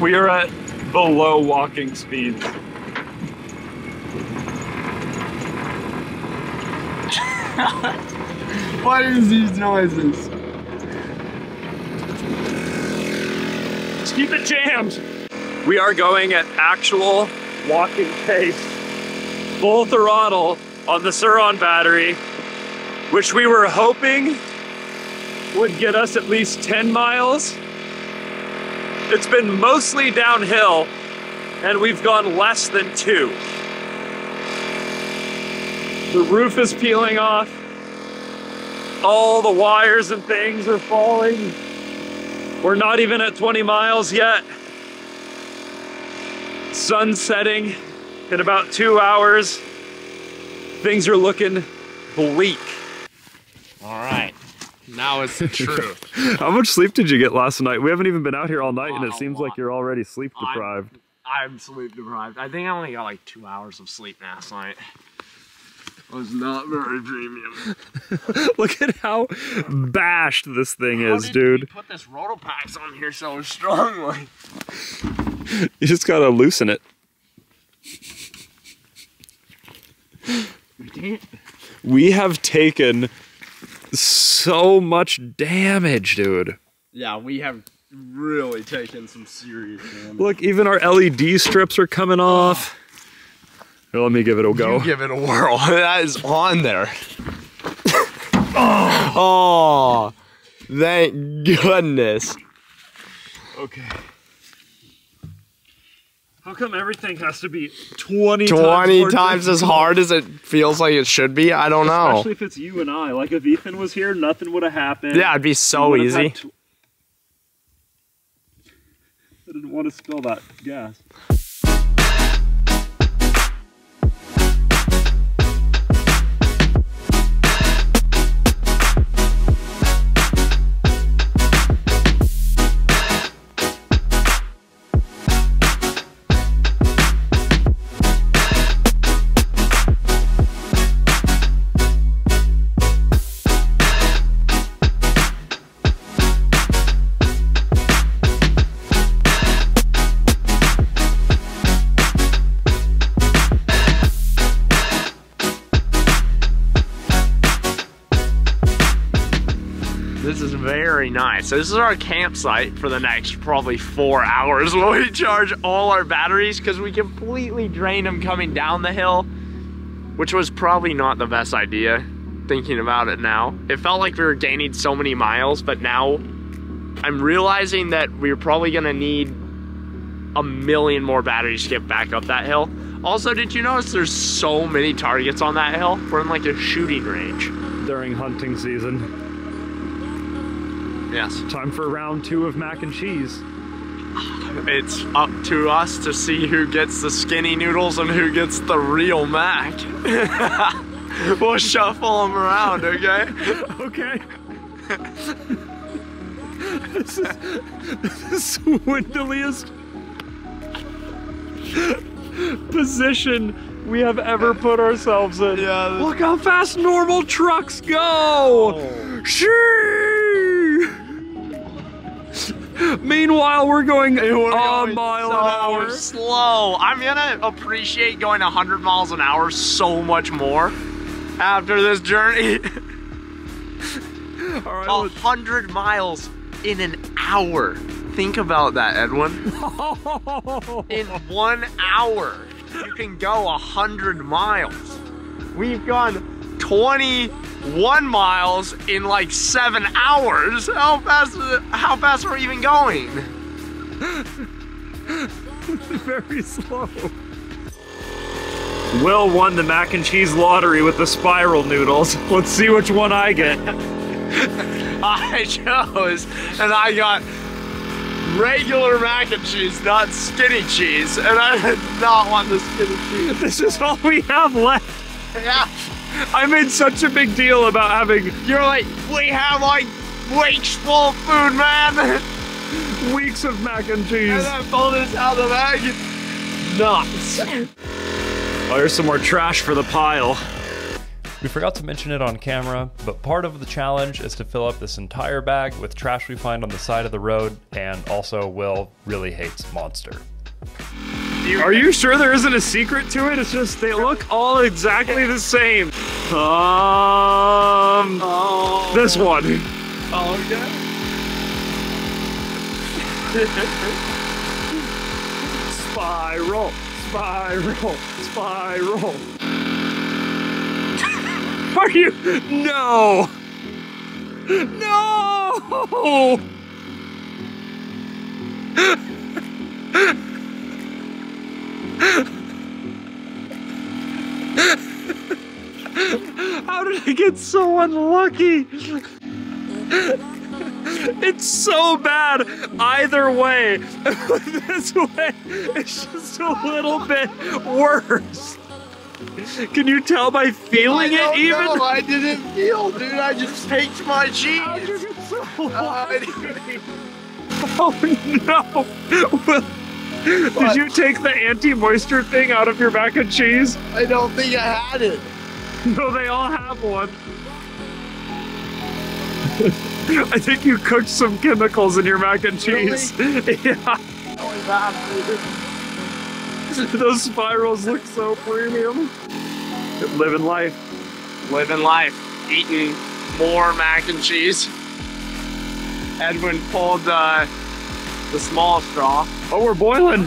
We are at below walking speed. [laughs] What is these noises? Keep it jammed. We are going at actual walking pace, full throttle on the Sur-Ron battery, which we were hoping would get us at least 10 miles. It's been mostly downhill, and we've gone less than two. The roof is peeling off. All the wires and things are falling. We're not even at 20 miles yet. Sun setting in about two hours. Things are looking bleak. All right. now it's [laughs] true. How much sleep did you get last night? We haven't even been out here all night, and it seems like you're already sleep I'm- deprived. I'm sleep deprived. I think I only got like two hours of sleep last night. I was not very premium. [laughs] Look at how bashed this thing How is, dude. Put this Rotopax on here so strongly. You just gotta loosen it. We have taken so much damage, dude. Yeah, we have really taken some serious damage. Look, even our LED strips are coming off. Let me give it a go. You give it a whirl. [laughs] that is on there. [laughs] oh, thank goodness. Okay. How come everything has to be 20, 20 times, times, as hard as it feels like it should be? I don't know. Especially if it's you and I. Like if Ethan was here, nothing would have happened. Yeah, it'd be so easy. I didn't want to spill that gas. So this is our campsite for the next probably four hours [laughs] while we charge all our batteries because we completely drained them coming down the hill, which was probably not the best idea thinking about it now. It felt like we were gaining so many miles, but now I'm realizing that we're probably gonna need a million more batteries to get back up that hill. Also, did you notice there's so many targets on that hill? We're in like a shooting range. During hunting season. Yes. Time for round two of mac and cheese. It's up to us to see who gets the skinny noodles and who gets the real mac. [laughs] we'll shuffle them around, okay? [laughs] Okay. [laughs] this is the swindliest position we have ever put ourselves in. Yeah. Look how fast normal trucks go! Oh. Shee! Meanwhile, we're going a Going mile so an hour. slow. I'm gonna appreciate going 100 miles an hour so much more after this journey. [laughs] All right, A let's- hundred miles in an hour. Think about that, Edwin. [laughs] in one hour, you can go hundred miles. We've gone 21 miles in like seven hours. How fast? How fast are we even going? [laughs] very slow. Will won the mac and cheese lottery with the spiral noodles. [laughs] Let's see which one I get. [laughs] I chose, and I got regular mac and cheese, not skinny cheese, and I did not want the skinny cheese. This is all we have left. Yeah. I made such a big deal about having You're like, we have like weeks full of food, man. [laughs] weeks of mac and cheese. And cheese. then pull this out of the bag. Nuts. Oh, here's some more trash for the pile. We forgot to mention it on camera, but part of the challenge is to fill up this entire bag with trash we find on the side of the road, and also Will really hates Monster. Are you sure there isn't a secret to it? It's just they look all exactly the same. Um, this one. Spiral, spiral, spiral. [laughs] Are you? No! No! [laughs] How did I get so unlucky? It's so bad either way. [laughs] this way, it's just a little bit worse. Can you tell by feeling it even? know. I didn't feel, dude. I just picked my uh, cheese. [laughs] Oh no! Will, [laughs] Did you take the anti-moisture thing out of your mac and cheese? I don't think I had it. [laughs] No, they all have one. [laughs] I think you cooked some chemicals in your mac and cheese. Yeah. Those spirals look so premium. Living life. Living life, eating more mac and cheese. Edwin pulled uh, the small straw. Oh, we're boiling.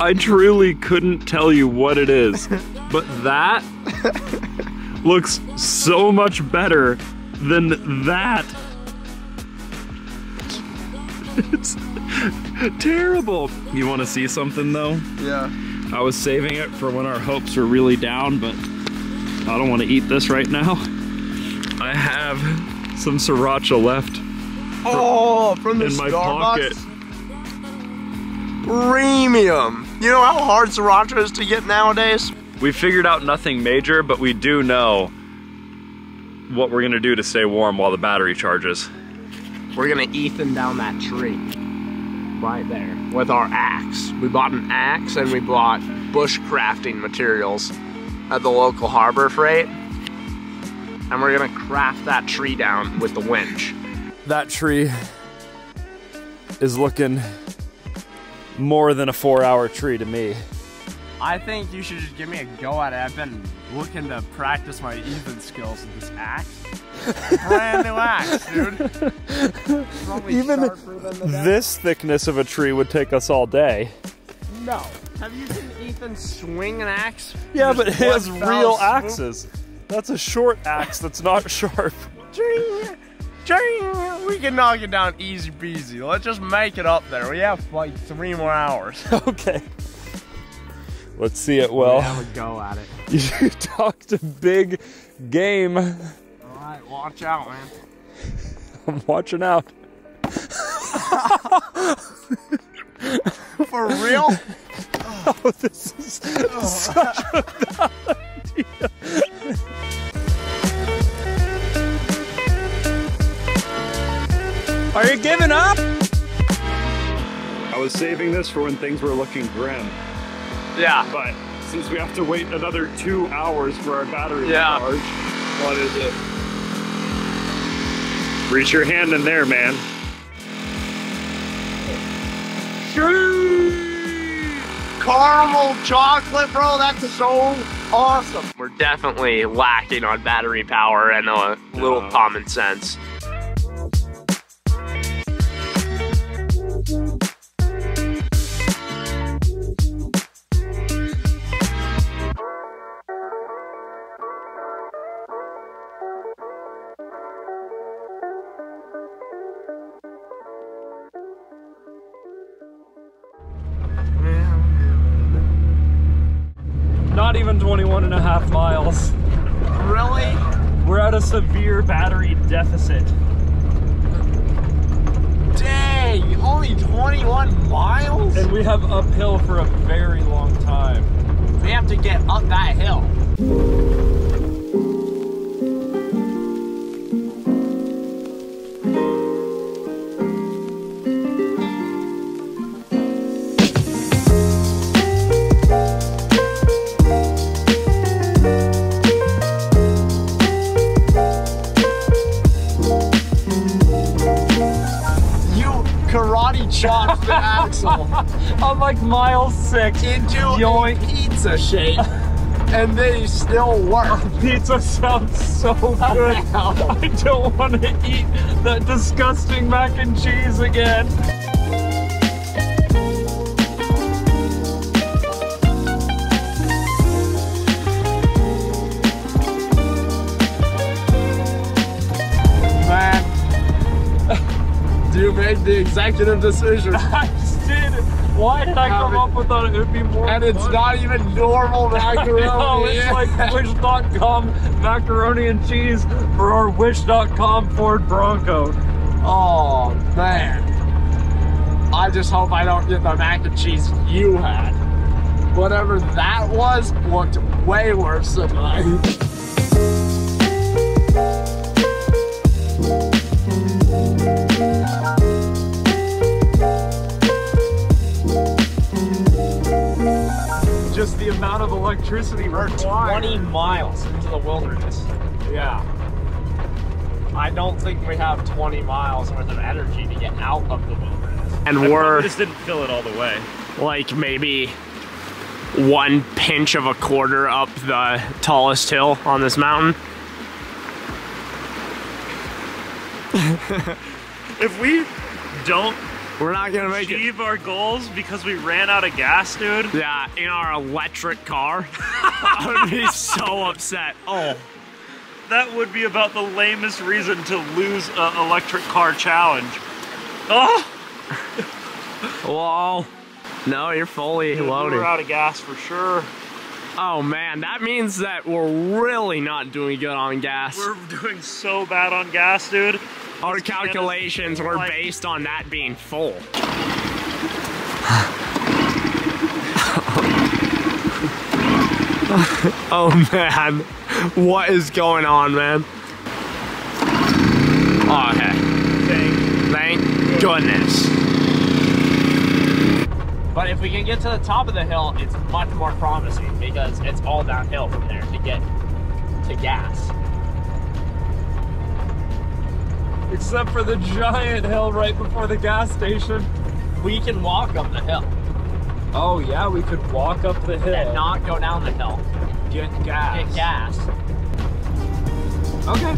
I truly couldn't tell you what it is, [laughs] but that looks so much better than that. It's terrible. You want to see something though? Yeah. I was saving it for when our hopes are really down, but I don't want to eat this right now. I have some sriracha left Oh, from the in my Starbucks. pocket. Premium. You know how hard sriracha is to get nowadays? We figured out nothing major, but we do know what we're gonna do to stay warm while the battery charges. We're gonna Ethan down that tree. Right there. With our axe. We bought an axe and we bought bushcrafting materials at the local Harbor Freight. And we're gonna craft that tree down with the winch. That tree is looking more than a four hour tree to me. I think you should just give me a go at it. I've been looking to practice my Ethan skills with this axe. [laughs] Brand new axe, dude. Even sharper than the deck. This thickness of a tree would take us all day. No. Have you seen Ethan swing an axe? Yeah, but it has real swoop? axes. That's a short axe that's not [laughs] sharp. Ching, ching. We can knock it down easy peasy. Let's just make it up there. We have like three more hours. [laughs] okay. Let's see it well. have a go at it. [laughs] You talked a big game. All right, watch out, man. I'm watching out. For real? [laughs] Oh, this is such a bad idea. Are you giving up? I was saving this for when things were looking grim, Yeah. but since we have to wait another two hours for our battery Yeah. to charge, what is it? Reach your hand in there, man. Shoot! Caramel chocolate, bro. That's so awesome. We're definitely lacking on battery power and a little No. common sense. Deficit. Dang, only 21 miles? And we have uphill for a very long time. We have to get up that hill. Mile six. into Yoink. a pizza shape, [laughs] and they still work. Pizza sounds so good. [laughs] I don't want to eat that disgusting mac and cheese again. Man, [laughs] you made the executive decision. I just did. Why did I come up with that? It would be more. And it's fun. not even normal [laughs] macaroni. No, it's like [laughs] Wish.com macaroni and cheese for our Wish.com Ford Bronco. Oh, man. I just hope I don't get the mac and cheese you had. whatever that was looked way worse than mine. [laughs] amount of electricity required. 20 miles into the wilderness. Yeah. I don't think we have 20 miles worth of energy to get out of the wilderness. And we're just didn't fill it all the way. like maybe one pinch of a quarter up the tallest hill on this mountain. [laughs] If we don't We're not gonna make it. achieve our goals because we ran out of gas, dude, Yeah, in our electric car, [laughs] I would be so upset. Oh, that would be about the lamest reason to lose an electric car challenge. Oh, well, no, you're fully dude, loaded. we're out of gas for sure. Oh man, that means that we're really not doing good on gas. We're doing so bad on gas, dude. Our This can is calculations were based on that being full. [laughs] oh man, what is going on, man? Oh, okay. Thank goodness. But if we can get to the top of the hill, it's much more promising because it's all downhill from there to get to gas. Except for the giant hill right before the gas station. We can walk up the hill Oh yeah, we could walk up the hill. and not go down the hill. get gas. Get gas. Okay.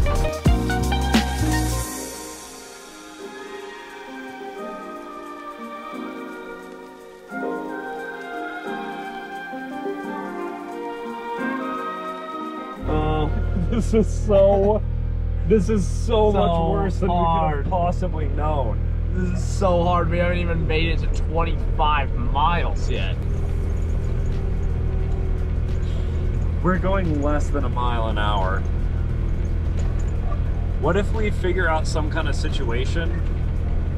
Oh, [laughs] this is so. This is so, So much worse than we could have possibly known. This is so hard. We haven't even made it to 25 miles yet. We're going less than a mile an hour. What if we figure out some kind of situation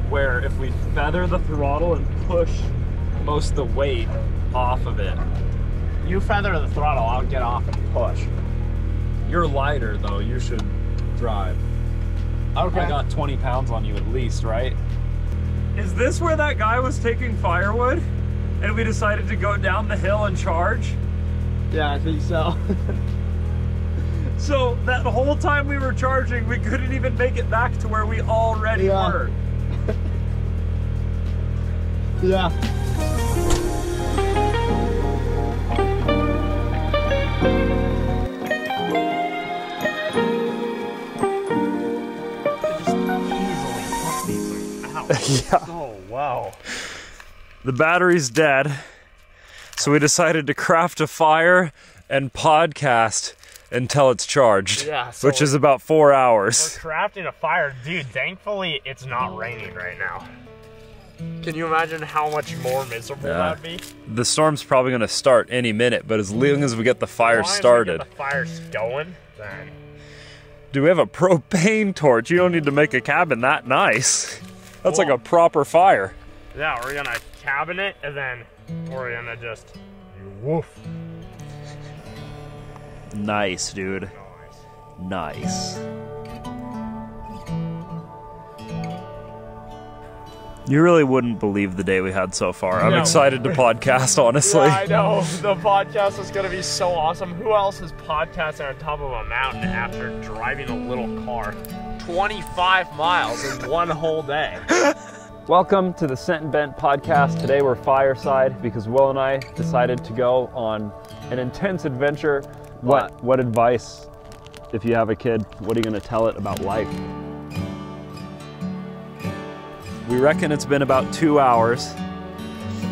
where if we feather the throttle and push most of the weight off of it? You feather the throttle, I'll get off and push. You're lighter though, you should drive. Okay. I got 20 pounds on you at least, right? Is this where that guy was taking firewood and we decided to go down the hill and charge? yeah, I think so. [laughs] So that whole time we were charging, we couldn't even make it back to where we already Yeah. were. [laughs] yeah. Yeah. [laughs] Oh wow. The battery's dead. So we decided to craft a fire and podcast until it's charged. Yeah, so- which is about four hours. crafting a fire. Dude, thankfully it's not raining right now. Can you imagine how much more miserable Yeah. that'd be? The storm's probably gonna start any minute, but as long as we get the fire As long as we started. get the fire's going, then Do we have a propane torch? You don't need to make a cabin that nice. That's like a proper fire. yeah, we're gonna cabinet and then we're gonna just woof. Nice, dude. Nice. You really wouldn't believe the day we had so far. I'm No. excited to podcast, [laughs] honestly. Yeah, I know. The podcast is going to be so awesome. Who else is podcasting on top of a mountain after driving a little car 25 miles in one whole day? [laughs] Welcome to the Sent and Bent podcast. Today we're fireside because Will and I decided to go on an intense adventure. What what advice if you have a kid, what are you going to tell it about life? We reckon it's been about two hours.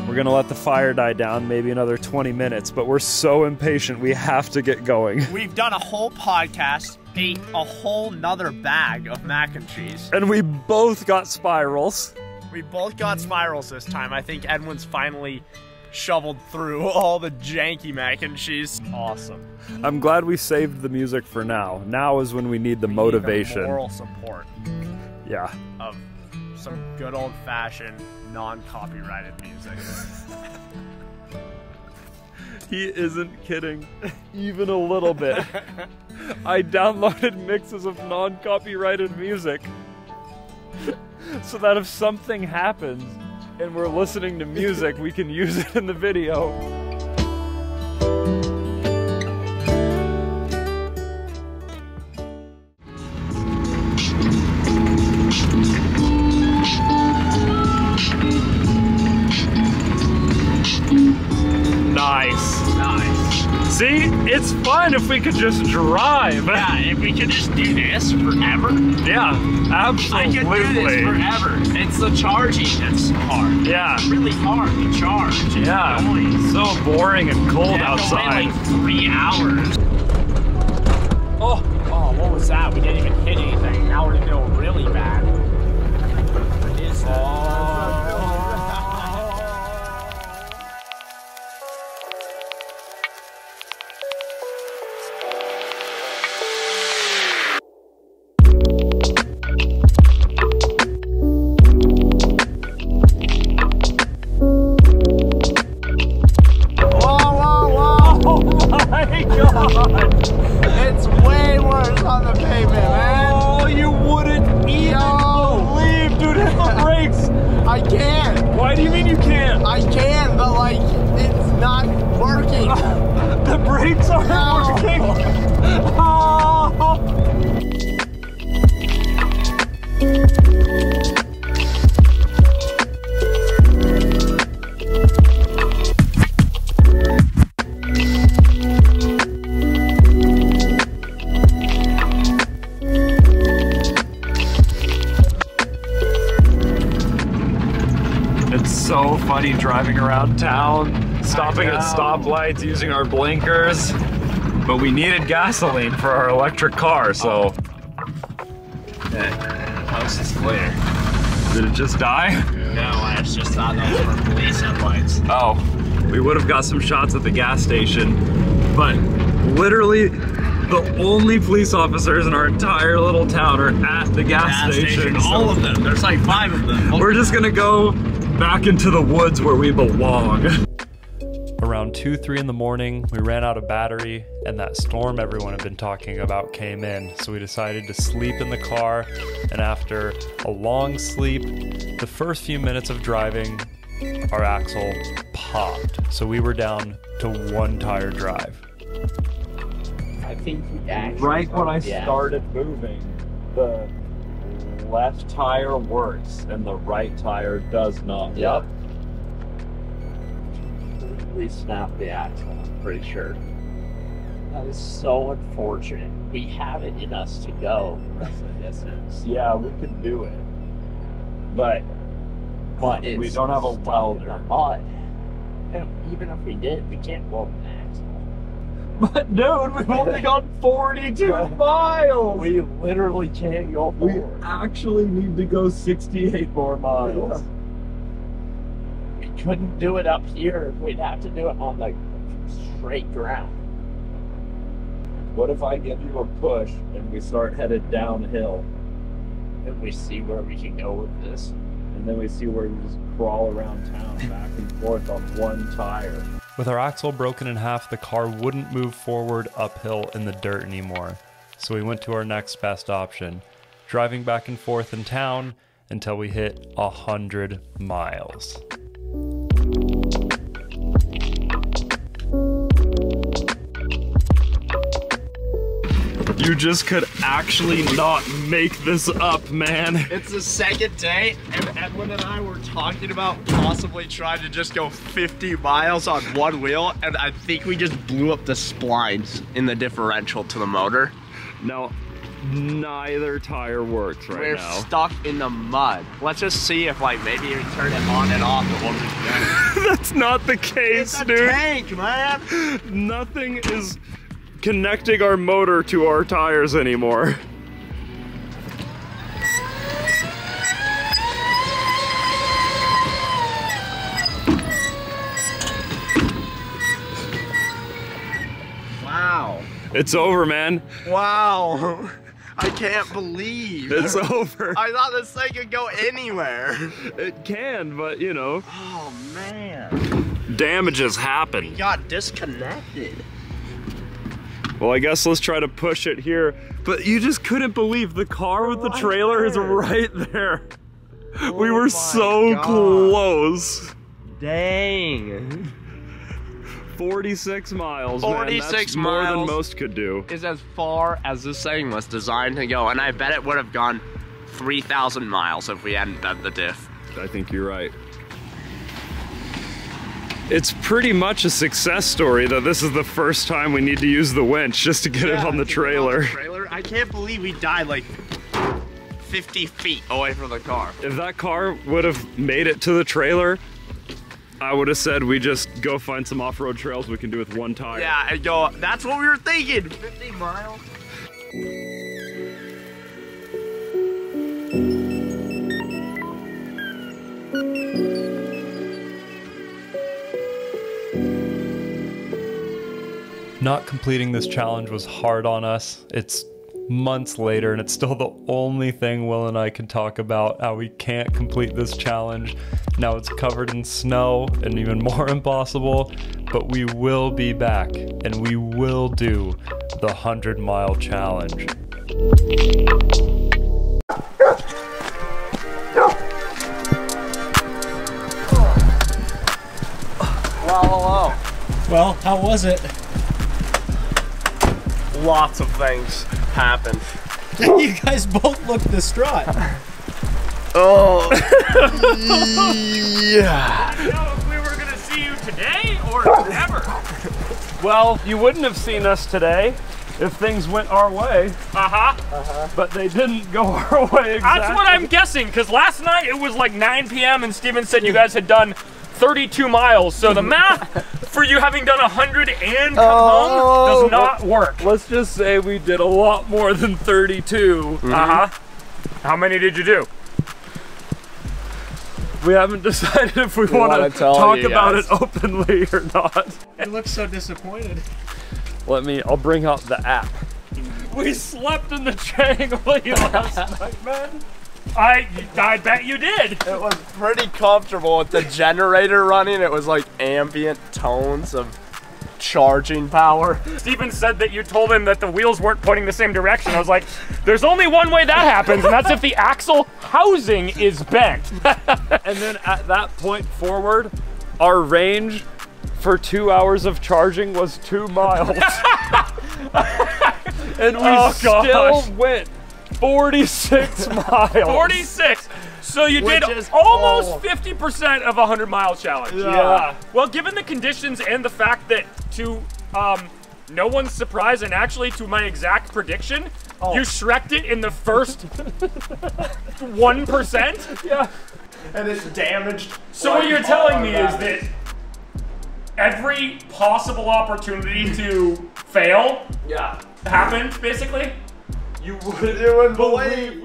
We're gonna let the fire die down, maybe another 20 minutes, but we're so impatient we have to get going. We've done a whole podcast, ate a whole nother bag of mac and cheese. And we both got spirals. We both got spirals this time. I think Edwin's finally shoveled through [laughs] all the janky mac and cheese. Awesome. I'm glad we saved the music for now. Now is when we need the motivation. moral support Yeah. of some good old fashioned non copyrighted music. [laughs] He isn't kidding, [laughs] even a little bit. [laughs] I downloaded mixes of non copyrighted music [laughs] so that if something happens and we're listening to music, we can use it in the video. See, it's fun if we could just drive. Yeah, if we could just do this forever, Yeah, absolutely. I could do this forever. It's the charging that's hard. Yeah, Really hard to charge. It's yeah. annoying. So boring and cold have to wait outside. like three hours. Oh, Oh, what was that? We didn't even hit anything. Now we're gonna feel really bad. What is that? Around town, stopping at stoplights, using our blinkers. But we needed gasoline for our electric car, so. House is clear. Did it just die? No, I just thought those were police headlights. Oh, we would have got some shots at the gas station, but literally the only police officers in our entire little town are at the gas, station. so all of them. There's like five of them. We're just gonna go back into the woods where we belong. Around 2 3 in the morning, we ran out of battery, and that storm everyone had been talking about came in. So we decided to sleep in the car. And after a long sleep, the first few minutes of driving, our axle popped. So we were down to one tire drive. I think. Right when I Yeah. started moving, the left tire works and the right tire does not. Yep. We snapped the axle, I'm pretty sure. That is so unfortunate. We have it in us to go the rest of the distance. Yeah, we can do it. But But We don't have a welder. mud. And even if we did, we can't weld. But dude, we've only gone 42 [laughs] miles. We literally can't go We actually need to go 68 more miles. We couldn't do it up here. We'd have to do it on the straight ground. What if I give you a push and we start headed downhill And we see where we can go with this. and then we see where we just crawl around town back and forth on one tire? With our axle broken in half, the car wouldn't move forward uphill in the dirt anymore. So we went to our next best option, driving back and forth in town until we hit a hundred miles. You just could actually not make this up, man. It's the second day, and Edwin and I were talking about possibly trying to just go 50 miles on one wheel, and I think we just blew up the splines in the differential to the motor. No, neither tire works right we're now. stuck in the mud. Let's just see if, like, maybe we turn it on and off, it won't be done. That's not the case, It's a dude. tank, man. Nothing is connecting our motor to our tires anymore. Wow. It's over, man. Wow. [laughs] I can't believe. It's over. [laughs] I thought this thing could go anywhere. It can, but you know. Oh, man. damages happen. Got disconnected. Well, I guess let's try to push it here. But you just couldn't believe the car with the trailer is right there. Oh we were so God. close. Dang. 46 miles, man. 46 That's more than most could do. Is as far as this thing was designed to go, and I bet it would have gone 3,000 miles if we hadn't bent the diff. I think you're right. It's pretty much a success story that this is the first time we need to use the winch just to get it on the trailer. Trailer? I can't believe we died like 50 feet away from the car. If that car would have made it to the trailer, I would have said we just go find some off-road trails we can do with one tire. Yeah, and go, that's what we were thinking. 50 miles? Not completing this challenge was hard on us. It's months later, and it's still the only thing Will and I can talk about how we can't complete this challenge. Now it's covered in snow and even [laughs] more impossible, but we will be back and we will do the 100 mile challenge. Well, Well, how was it? Hello. Lots of things happened. [laughs] you guys both look distraught. Oh. know if we were gonna see you today or ever. Well, you wouldn't have seen us today if things went our way, Uh-huh. Uh huh. but they didn't go [laughs] our way exactly. That's what I'm guessing, because last night it was like 9 p.m. and Steven said you guys had done 32 miles. So the math for you having done 100 and come home does not work. Let's just say we did a lot more than 32. Uh huh. How many did you do? We haven't [laughs] decided if we want wanna talk about guys. it openly [laughs] or not. You look so disappointed. Let me, I'll bring up the app. We slept in the triangle last night, man. I I bet you did. It was pretty comfortable with the generator running. It was like ambient tones of charging power. Steven said that you told him that the wheels weren't pointing the same direction. I was like, there's only one way that happens, and that's if the axle housing is bent. [laughs] And then at that point forward, our range for two hours of charging was two miles. [laughs] and we Oh, still went 46 [laughs] miles. 46. So you Which did almost all. 50% of a 100 mile challenge. Yeah. Well, given the conditions and the fact that to um, no one's surprise and actually to my exact prediction, Oh. you shreked it in the first [laughs] 1%. Yeah. And it's damaged. So what you're telling me is that every possible opportunity to fail Yeah. happened, basically? You would You wouldn't believe.